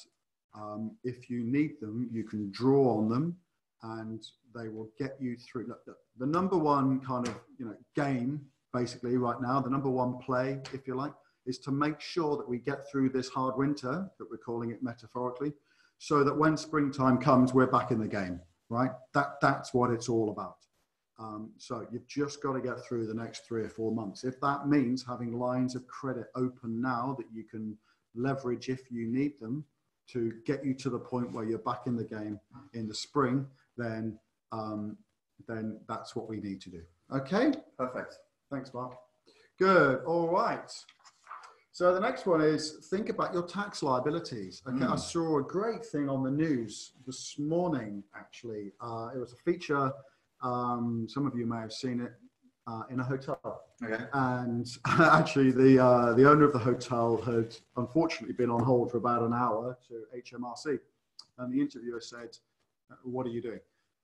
um, if you need them, you can draw on them and they will get you through. The, the number one kind of you know game basically right now, the number one play, if you like, is to make sure that we get through this hard winter that we're calling it metaphorically, so that when springtime comes, we're back in the game. Right? That that's what it's all about. Um, so you've just got to get through the next three or four months. If that means having lines of credit open now that you can leverage if you need them to get you to the point where you're back in the game in the spring, then um, then that's what we need to do. Okay. Perfect. Thanks, Mark. Good. All right. So the next one is think about your tax liabilities. Okay, mm. I saw a great thing on the news this morning. Actually, uh, it was a feature. Um, some of you may have seen it uh, in a hotel. Okay. And actually, the uh, the owner of the hotel had unfortunately been on hold for about an hour to HMRC, and the interviewer said, "What are you doing?"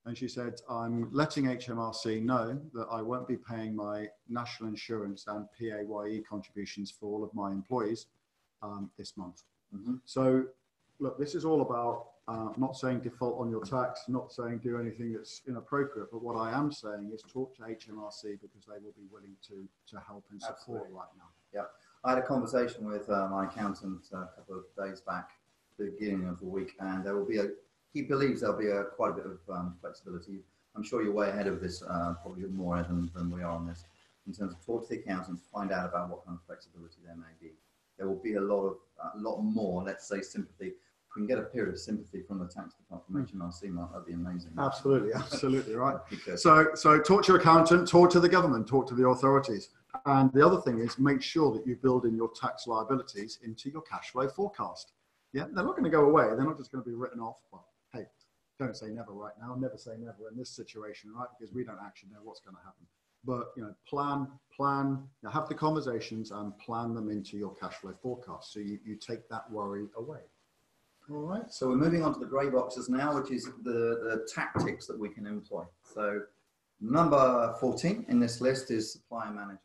And she said, "I'm letting HMRC know that I won't be paying my national insurance and PAYE contributions for all of my employees um, this month." Mm-hmm. So, look, this is all about uh, not saying default on your tax, not saying do anything that's inappropriate, but what I am saying is talk to HMRC because they will be willing to, to help and support Absolutely. right now. Yeah. I had a conversation with uh, my accountant a couple of days back, the beginning of the week, and there will be a, he believes there'll be a, quite a bit of um, flexibility. I'm sure you're way ahead of this, uh, probably more than, than we are on this, in terms of talk to the accountant to find out about what kind of flexibility there may be. There will be a lot of, a lot more, let's say, sympathy we can get a period of sympathy from the tax department hmm. from HMRC, Mark, that'd be amazing. Absolutely, absolutely right. so, so talk to your accountant, talk to the government, talk to the authorities. And the other thing is make sure that you build in your tax liabilities into your cash flow forecast. Yeah, they're not going to go away. They're not just going to be written off. Well, hey, don't say never right now. Never say never in this situation, right? Because we don't actually know what's going to happen. But you know, plan, plan, you know, have the conversations and plan them into your cash flow forecast. So you, you take that worry away. All right, so we're moving on to the grey boxes now, which is the, the tactics that we can employ. So number 14 in this list is supplier management.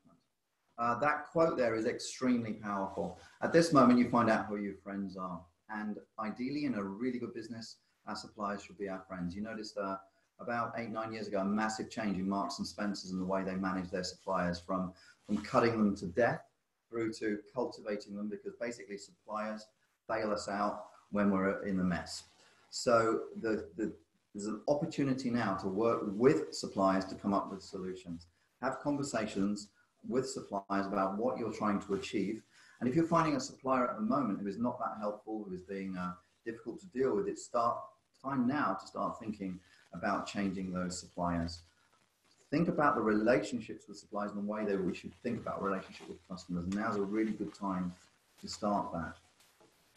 Uh, that quote there is extremely powerful. At this moment, you find out who your friends are. And ideally, in a really good business, our suppliers should be our friends. You noticed uh, about eight, nine years ago, a massive change in Marks and Spencer's and the way they manage their suppliers from, from cutting them to death through to cultivating them because basically suppliers bail us out when we're in the mess. So the, the, there's an opportunity now to work with suppliers to come up with solutions. Have conversations with suppliers about what you're trying to achieve. And if you're finding a supplier at the moment who is not that helpful, who is being uh, difficult to deal with, it's start time now to start thinking about changing those suppliers. think about the relationships with suppliers and the way that we should think about relationship with customers. Now's a really good time to start that.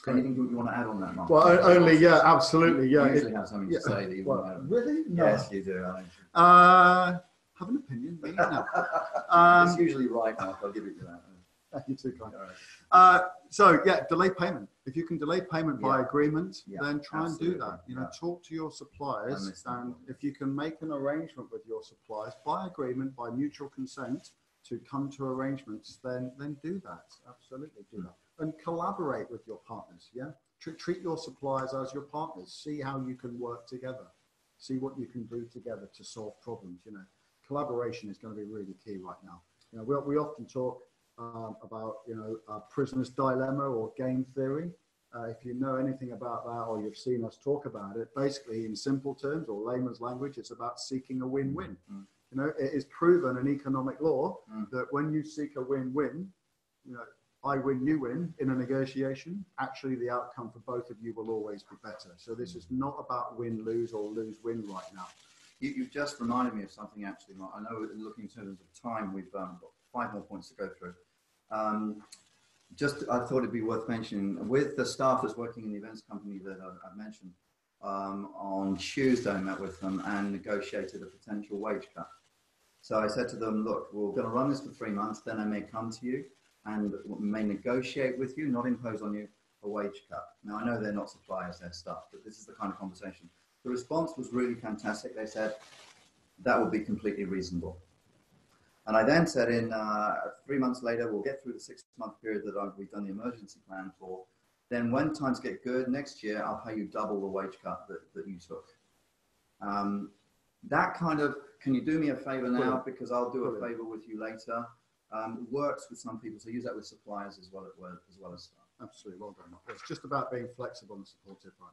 Great. Anything you want to add on that, Mark? Well, o- only, yeah, absolutely, yeah. You it- usually have something to yeah, say that you well, want to add. really? No. Yes, you do. I. Uh, have an opinion, me? No. it's Um, usually right, Mark. I'll give it to that. thank you too, kind. All right. Uh, so yeah, delay payment. If you can delay payment by Yeah. agreement, Yeah, then try and do that. You know, Yeah. talk to your suppliers, understand. and if you can make an arrangement with your suppliers by agreement, by mutual consent, to come to arrangements, then then do that. Absolutely do that, and collaborate with your partners. Yeah, treat, your suppliers as your partners. See how you can work together. See what you can do together to solve problems. You know, collaboration is going to be really key right now. You know, we, we often talk um, about you know uh, prisoner's dilemma or game theory. Uh, if you know anything about that or you've seen us talk about it, basically in simple terms or layman's language, it's about seeking a win-win. Mm. You know, it is proven in economic law Mm. that when you seek a win-win, you know, I win, you win in a negotiation, actually the outcome for both of you will always be better. So this is not about win-lose or lose-win right now. You, you've just reminded me of something actually, Mark. I know looking in terms of time, we've um, got five more points to go through. Um, just, I thought it'd be worth mentioning with the staff that's working in the events company that I, I mentioned. Um, on Tuesday, I met with them and negotiated a potential wage cut. So I said to them, look, we're going to run this for three months, then I may come to you and may negotiate with you, not impose on you a wage cut. Now, I know they're not suppliers, they're staff, but this is the kind of conversation. The response was really fantastic. They said, that would be completely reasonable. And I then said, in uh, three months later, we'll get through the six month period that I've, we've done the emergency plan for. Then, when times get good next year, I'll pay you double the wage cut that, that you took. Um, that kind of, can you do me a favor now? Because I'll do a favor with you later. Um, works with some people. So use that with suppliers as well, as well as staff. Absolutely, well done. It's just about being flexible and supportive right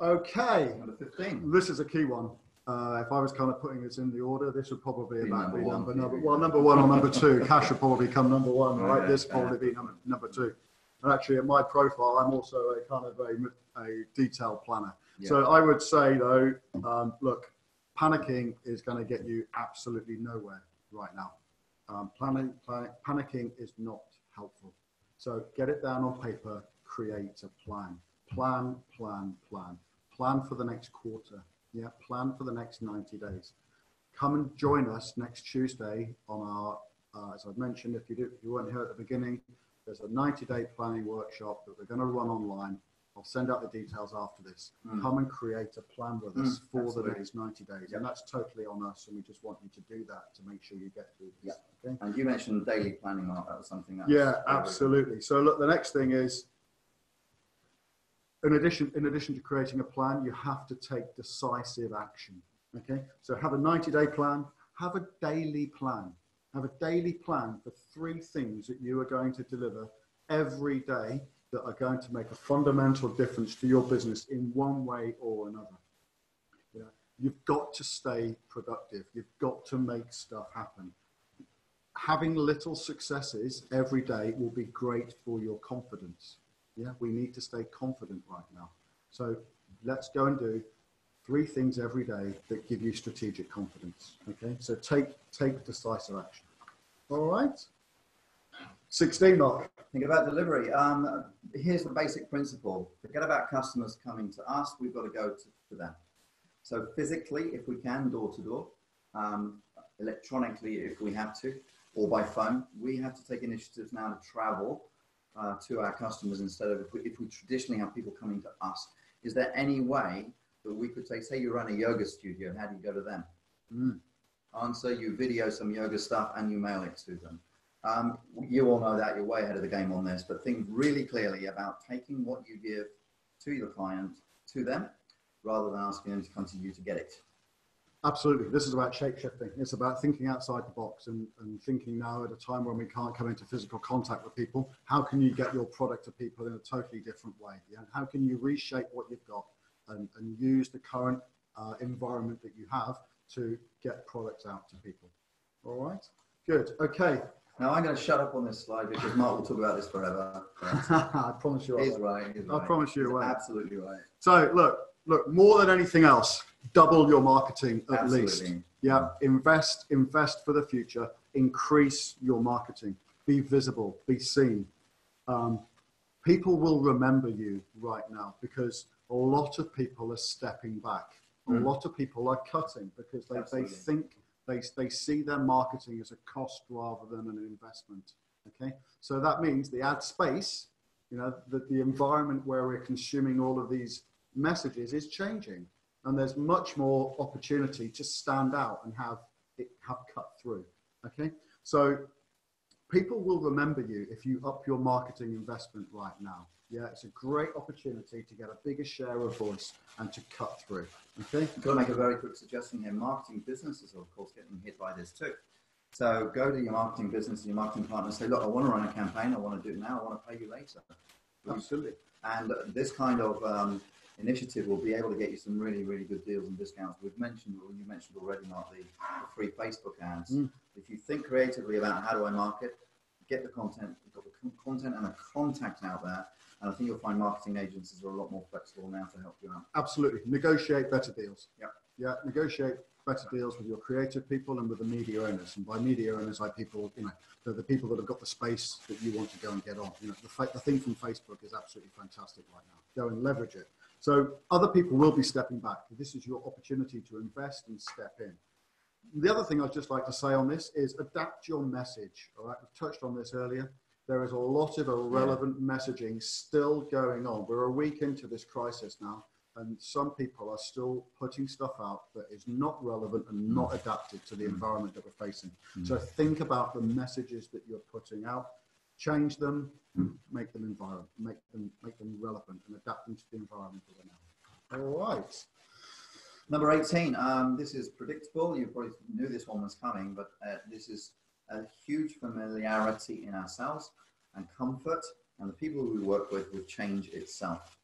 now. Okay, Number 15. this is a key one. Uh, if I was kind of putting this in the order, this would probably Be about number number, number well, number one or number two. Cash would probably come number one, right? yeah, This would yeah. probably be number number two. And actually, in my profile, I'm also a kind of a, a detailed planner. So I would say though, um, look, panicking is going to get you absolutely nowhere right now. Um, planning, plan- panicking is not helpful. So get it down on paper, create a plan. Plan, plan, plan. Plan for the next quarter. Yeah, plan for the next 90 days. Come and join us next Tuesday on our, uh, as I've mentioned, if you, did, if you weren't here at the beginning, there's a 90 day planning workshop that we're going to run online. I'll send out the details after this. Mm. Come and create a plan with us Mm, for absolutely. the next 90 days. And that's totally on us. And we just want you to do that to make sure you get through this. Okay. And you mentioned daily planning, Mark. That was something that Yeah, absolutely. So look, the next thing is, in addition, in addition to creating a plan, you have to take decisive action. Okay. So have a 90-day plan. Have a daily plan. Have a daily plan for three things that you are going to deliver every day that are going to make a fundamental difference to your business in one way or another. Yeah. You've got to stay productive. You've got to make stuff happen having little successes every day will be great for your confidence. Yeah, we need to stay confident right now. So let's go and do three things every day that give you strategic confidence. Okay, so take take decisive action. All right. 16 mark. Think about delivery. Um, here's the basic principle. Forget about customers coming to us. We've got to go to, to them. So physically, if we can, door to door, um, electronically, if we have to, or by phone, we have to take initiatives now to travel uh, to our customers instead of if we, if we traditionally have people coming to us. Is there any way that we could say, say you run a yoga studio, how do you go to them? Mm. Answer, you video some yoga stuff and you mail it to them. Um, you all know that you're way ahead of the game on this, but think really clearly about taking what you give to your client to them rather than asking them to come to you to get it. Absolutely. This is about shape shifting. It's about thinking outside the box and, and thinking now at a time when we can't come into physical contact with people, how can you get your product to people in a totally different way? Yeah? How can you reshape what you've got and, and use the current uh, environment that you have to get products out to people? All right. Good. Okay. Now I'm going to shut up on this slide because Mark will talk about this forever. I promise you. He's won't. right. He's I right. promise you won't. absolutely right. So look, look, more than anything else, double your marketing at least. Absolutely. Yeah, invest, invest for the future. Increase your marketing. Be visible. Be seen. Um, people will remember you right now because a lot of people are stepping back. A Mm. lot of people are cutting because they, they think they, they see their marketing as a cost rather than an investment. Okay, so that means the ad space, you know, that the environment where we're consuming all of these messages is changing, and there's much more opportunity to stand out and have it have cut through. Okay, so people will remember you if you up your marketing investment right now. Yeah, it's a great opportunity to get a bigger share of voice and to cut through. Okay, I've got to make a very quick suggestion here. Marketing businesses are, of course, getting hit by this too. So go to your marketing business and your marketing partner and say, look, I want to run a campaign. I want to do it now. I want to pay you later. absolutely. And this kind of um, initiative will be able to get you some really, really good deals and discounts. We've mentioned, or you mentioned already, Mark, the, the free Facebook ads. Mm. If you think creatively about how do I market, get the content, you've got the con- content and the contact out there. And I think you'll find marketing agencies are a lot more flexible now to help you out. Absolutely. Negotiate better deals. Yeah. Yeah, negotiate better deals with your creative people and with the media owners. And by media owners, I people, you know, they're the people that have got the space that you want to go and get on. You know, the, fa- the thing from Facebook is absolutely fantastic right now. Go and leverage it. So other people will be stepping back. This is your opportunity to invest and step in. The other thing I'd just like to say on this is adapt your message. All right, we've touched on this earlier. There is a lot of irrelevant messaging still going on. We're a week into this crisis now, and some people are still putting stuff out that is not relevant and not mm. adapted to the mm. environment that we're facing. Mm. So think about the messages that you're putting out, change them, make them environment, make them make them relevant, and adapt them to the environment that we're now. All right. Number 18, um, this is predictable. You probably knew this one was coming, but uh, this is a huge familiarity in ourselves and comfort, and the people we work with with change itself.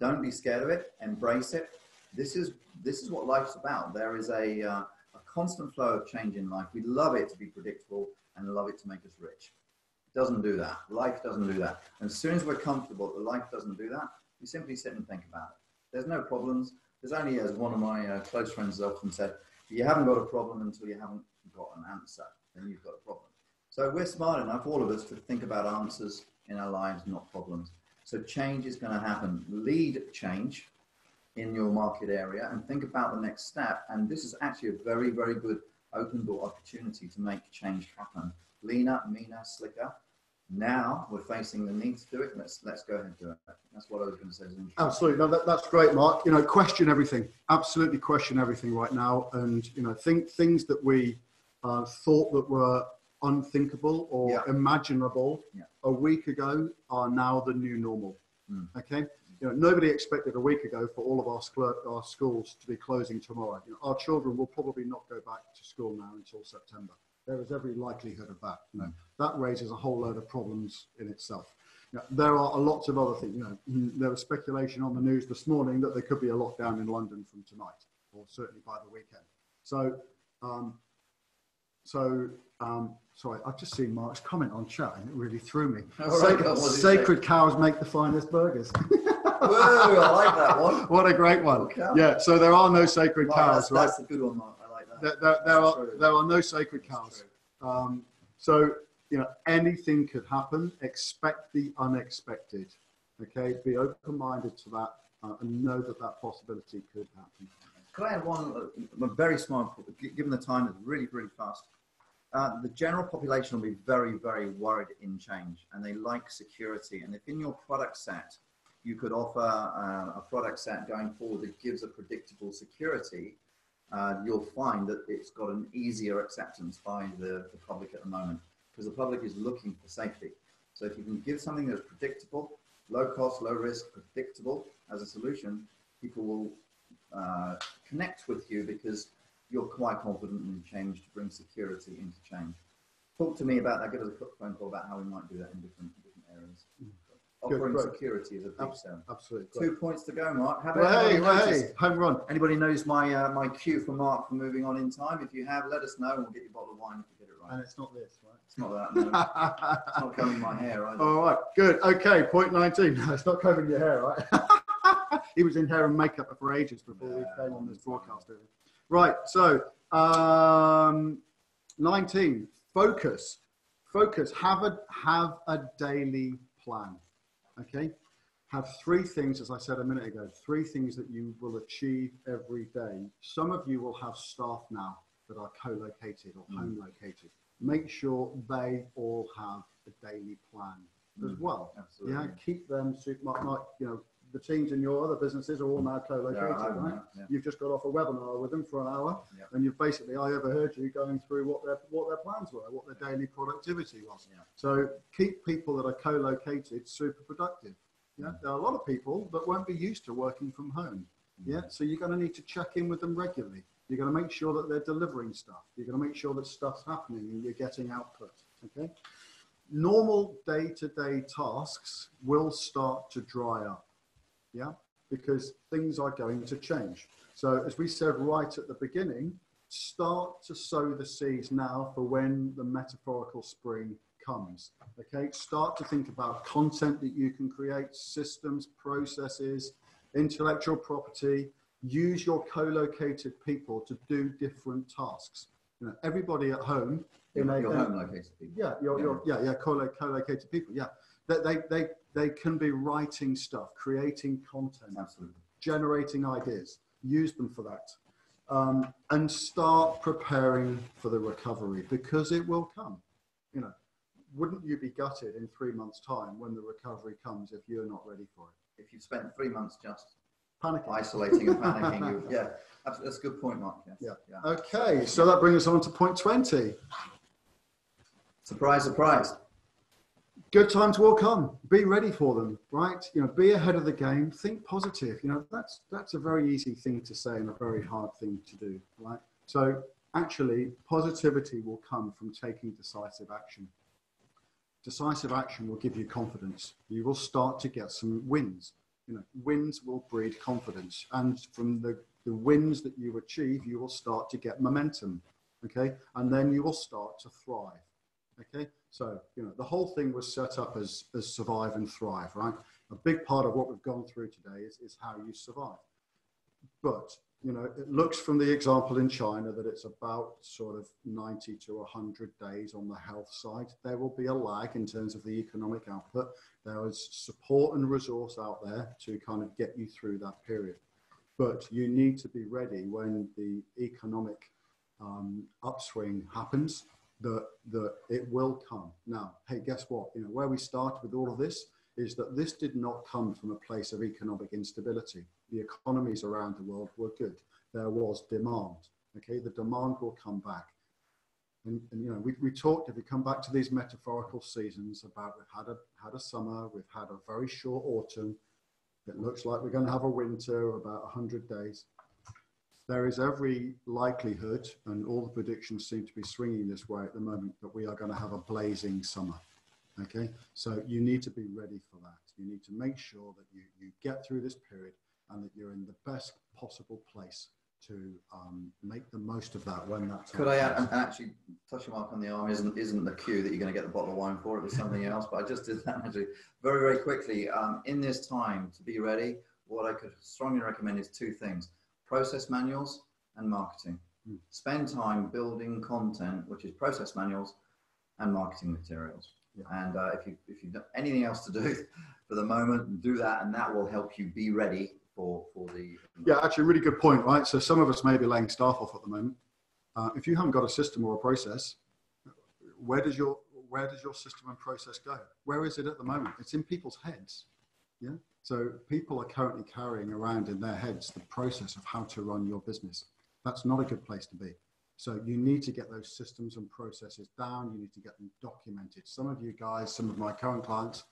Don't be scared of it, embrace it. This is, this is what life's about. There is a, uh, a constant flow of change in life. We love it to be predictable and love it to make us rich. Doesn't do that. Life doesn't do that. And as soon as we're comfortable that life doesn't do that, we simply sit and think about it. There's no problems. There's only, as one of my uh, close friends has often said, you haven't got a problem until you haven't got an answer. Then you've got a problem. So we're smart enough, all of us, to think about answers in our lives, not problems. So change is going to happen. Lead change in your market area and think about the next step. And this is actually a very, very good open door opportunity to make change happen. Leaner, meaner, slicker. Now we're facing the need to do it. Let's let's go ahead and do it. That's what I was going to say. As an intro. Absolutely. No, that, that's great, Mark. You know, question everything. Absolutely question everything right now. And, you know, think things that we uh, thought that were unthinkable or Yeah. imaginable Yeah. a week ago are now the new normal. Mm. Okay. You know, nobody expected a week ago for all of our, schools- our schools to be closing tomorrow. You know, our children will probably not go back to school now until September. There is every likelihood of that. You know, that raises a whole load of problems in itself. You know, there are lots of other things. You know, mm, there was speculation on the news this morning that there could be a lockdown in London from tonight, or certainly by the weekend. So, um, so um, sorry, I've just seen Mark's comment on chat, and it really threw me. Right, Sacred, go on, what did he say? sacred cows make the finest burgers. Whoa, I like that one. what a great one! Okay. Yeah. So there are no sacred cows, that's, right? that's a good one, Mark. There, there, there are there are no sacred cows. Um, so, you know, anything could happen. Expect the unexpected. Okay, be open-minded to that uh, and know that that possibility could happen. Could I add one, uh, very small, gi- given the time is really, really fast. Uh, the general population will be very, very worried in change and they like security. And if in your product set, you could offer uh, a product set going forward that gives a predictable security, uh, you'll find that it's got an easier acceptance by the, the public at the moment because the public is looking for safety. So if you can give something that's predictable, low cost, low risk, predictable as a solution, people will uh, connect with you because you're quite confident in change to bring security into change. Talk to me about that. Give us a quick phone call about how we might do that in different different areas. Offering security is a big sell. Absolutely. great. Two points to go, Mark. Have Well, hey, well, hey, home run. Anybody knows my uh, my cue for Mark for moving on in time? If you have, let us know and we'll get you a bottle of wine if you get it right. And it's not this, right? It's not that. No. it's not combing my hair either. All right, good. Okay, point 19. No, it's not combing your hair, right? he was in hair and makeup for ages before we Yeah, came on this broadcast. Right, so Um, 19. Focus. Focus. Have a have a daily plan. Okay. Have three things, as I said a minute ago, three things that you will achieve every day. Some of you will have staff now that are co-located or Mm. home located. Make sure they all have a daily plan as Mm. well. Absolutely. Yeah, keep them super, like, like, you know, the teams in your other businesses are all now co-located, home right? yeah. You've just got off a webinar with them for an hour, Yeah. and you've basically, I overheard you going through what their what their plans were, what their daily productivity was. Yeah. So keep people that are co-located super productive. Yeah, Mm. there are a lot of people that won't be used to working from home. Mm. Yeah, so you're going to need to check in with them regularly. You're going to make sure that they're delivering stuff. You're going to make sure that stuff's happening and you're getting output. Okay. Normal day-to-day tasks will start to dry up. Yeah, because things are going to change. So as we said right at the beginning, start to sow the seeds now for when the metaphorical spring comes. Okay, start to think about content that you can create, systems, processes, intellectual property. Use your co-located people to do different tasks. You know, everybody at home in Your, a, your home located people. yeah, you're, yeah, yeah, co-located people. Yeah, they, they, they, they can be writing stuff, creating content, Absolutely. generating ideas. Use them for that, um, and start preparing for the recovery because it will come. You know, wouldn't you be gutted in three months' time when the recovery comes if you're not ready for it? If you've spent three months just Panicking. isolating and panicking, you, yeah, that's, that's a good point, Mark. Yes. Yeah. yeah. Okay, so that brings us on to point 20. Surprise, surprise. Good times will come. Be ready for them right? You know be ahead of the game. Think positive. You know that's that's a very easy thing to say and a very hard thing to do right? So actually positivity will come from taking decisive action. Decisive action will give you confidence. You will start to get some wins. You know wins will breed confidence. And from the the wins that you achieve you will start to get momentum okay? And then you will start to thrive Okay, so you know the whole thing was set up as as survive and thrive, right? A big part of what we've gone through today is, is how you survive. But you know, it looks from the example in China that it's about sort of 90 to 100 days on the health side. There will be a lag in terms of the economic output. There is support and resource out there to kind of get you through that period. But you need to be ready when the economic um, upswing happens that that it will come. Now, hey, guess what? You know where we started with all of this is that this did not come from a place of economic instability. The economies around the world were good. There was demand. Okay, the demand will come back. And, and you know, we, we talked. If we come back to these metaphorical seasons about we've had a had a summer, we've had a very short autumn. It looks like we're going to have a winter about 100 days there is every likelihood, and all the predictions seem to be swinging this way at the moment, that we are going to have a blazing summer. Okay, so you need to be ready for that. You need to make sure that you, you get through this period and that you're in the best possible place to um, make the most of that when that Could I add, and actually touch your mark on the arm isn't isn't the cue that you're going to get the bottle of wine for. It was something else, but I just did that actually very very quickly. Um, in this time to be ready, what I could strongly recommend is two things: process manuals and marketing. Mm. Spend time building content, which is process manuals and marketing materials. Yeah. And uh, if you if you've got anything else to do for the moment, do that, and that will help you be ready for for the Yeah, actually, really good point, right? So some of us may be laying staff off at the moment. Uh, if you haven't got a system or a process, where does your where does your system and process go? Where is it at the moment? It's in people's heads. Yeah. So people are currently carrying around in their heads the process of how to run your business. That's not a good place to be. So you need to get those systems and processes down. You need to get them documented. Some of you guys, some of my current clients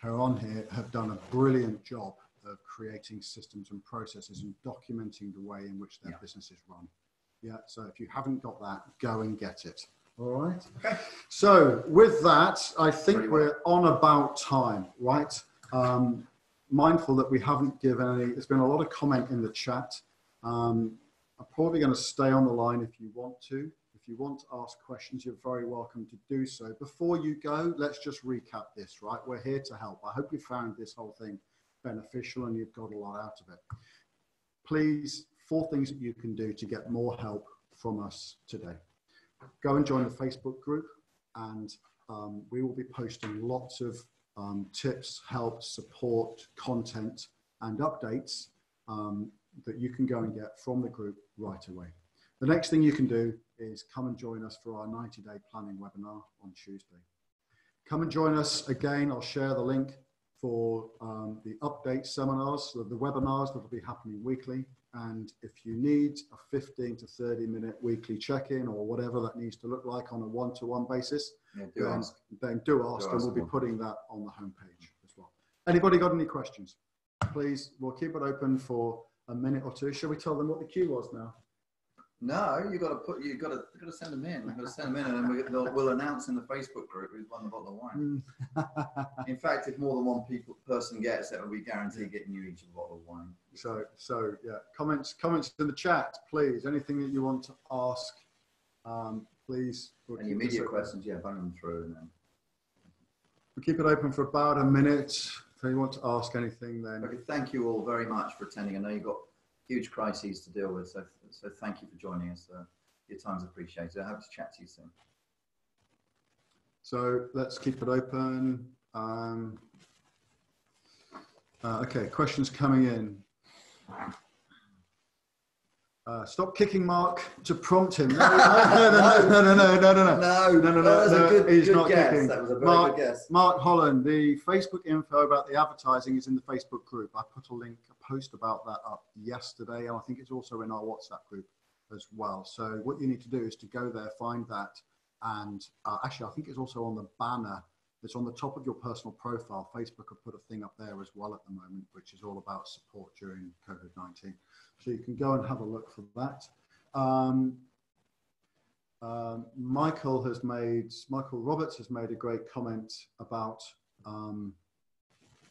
who are on here have done a brilliant job of creating systems and processes and documenting the way in which their Yeah. business is run. Yeah. So if you haven't got that, go and get it. All right. Okay. So with that, I think well. we're on about time, right? Um, mindful that we haven't given any. There's been a lot of comment in the chat. Um, I'm probably going to stay on the line if you want to. If you want to ask questions, you're very welcome to do so. Before you go, let's just recap this, right? We're here to help. I hope you found this whole thing beneficial and you've got a lot out of it. Please, four things that you can do to get more help from us today. Go and join the Facebook group and um, we will be posting lots of um, tips, help, support, content, and updates um, that you can go and get from the group right away. The next thing you can do is come and join us for our 90 day planning webinar on Tuesday. Come and join us again. I'll share the link for um, the update seminars, the, the webinars that will be happening weekly. And if you need a 15 to 30 minute weekly check in or whatever that needs to look like on a one to one basis, Yeah, do then, ask. then do ask, Do and ask we'll be putting that on the homepage as well. Anybody got any questions? Please, we'll keep it open for a minute or two. Shall we tell them what the queue was now? No, you've got to put. You got to. You got to send them in. You got to send them in, and then we, they'll, we'll announce in the Facebook group who's won the bottle of wine. Hmm. In fact, if more than one people person gets it, we guarantee getting you each a bottle of wine. So, so yeah, comments, comments in the chat, please. Anything that you want to ask, um, please. We'll Any immediate questions, yeah, bang them through, and then. We'll keep it open for about a minute. If you want to ask anything, then Okay, thank you all very much for attending. I know you've got huge crises to deal with, so so thank you for joining us. Uh, your time's appreciated. I hope to chat to you soon. So let's keep it open. Um, uh, okay, questions coming in. Uh, stop kicking Mark to prompt him. No, no, no, no, no, no, no, no, no. No, no, no, that was no, a good, he's good not guess. kicking. That was a very Mark- good guess. Mark Holland, the Facebook info about the advertising is in the Facebook group. I put a link, a post about that up yesterday, and I think it's also in our WhatsApp group as well. So what you need to do is to go there, find that, and uh, actually, I think it's also on the banner that's on the top of your personal profile. Facebook have put a thing up there as well at the moment, which is all about support during COVID-19. So you can go and have a look for that. Um, um, Michael has made, Michael Roberts has made a great comment about um,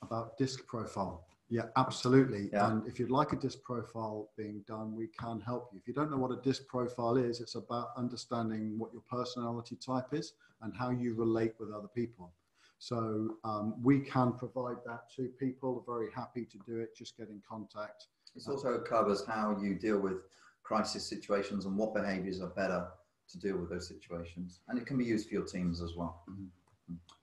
about DISC profile. Yeah, absolutely. Yeah. And if you'd like a DISC profile being done, we can help you. If you don't know what a DISC profile is, it's about understanding what your personality type is and how you relate with other people. So um, we can provide that to people. Very happy to do it. Just get in contact. This also covers how you deal with crisis situations and what behaviours are better to deal with those situations. And it can be used for your teams as well.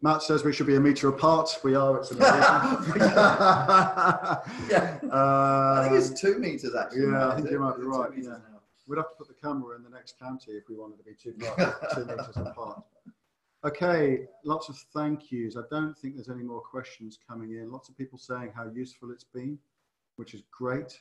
Matt says we should be a meter apart. We are. It's amazing. Yeah. Uh, I think it's two meters actually. yeah, I think you might be right, yeah. We'd have to put the camera in the next county if we wanted to be two, two meters apart. Okay, lots of thank yous. I don't think there's any more questions coming in. Lots of people saying how useful it's been, which is great.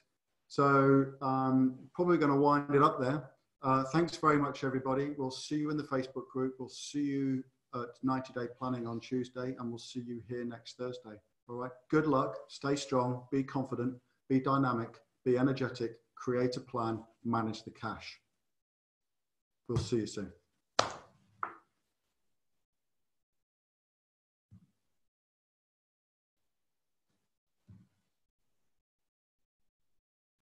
So um, probably going to wind it up there. Uh, thanks very much, everybody. We'll see you in the Facebook group. We'll see you at 90 Day Planning on Tuesday, and we'll see you here next Thursday. All right. Good luck. Stay strong. Be confident. Be dynamic. Be energetic. Create a plan. Manage the cash. We'll see you soon.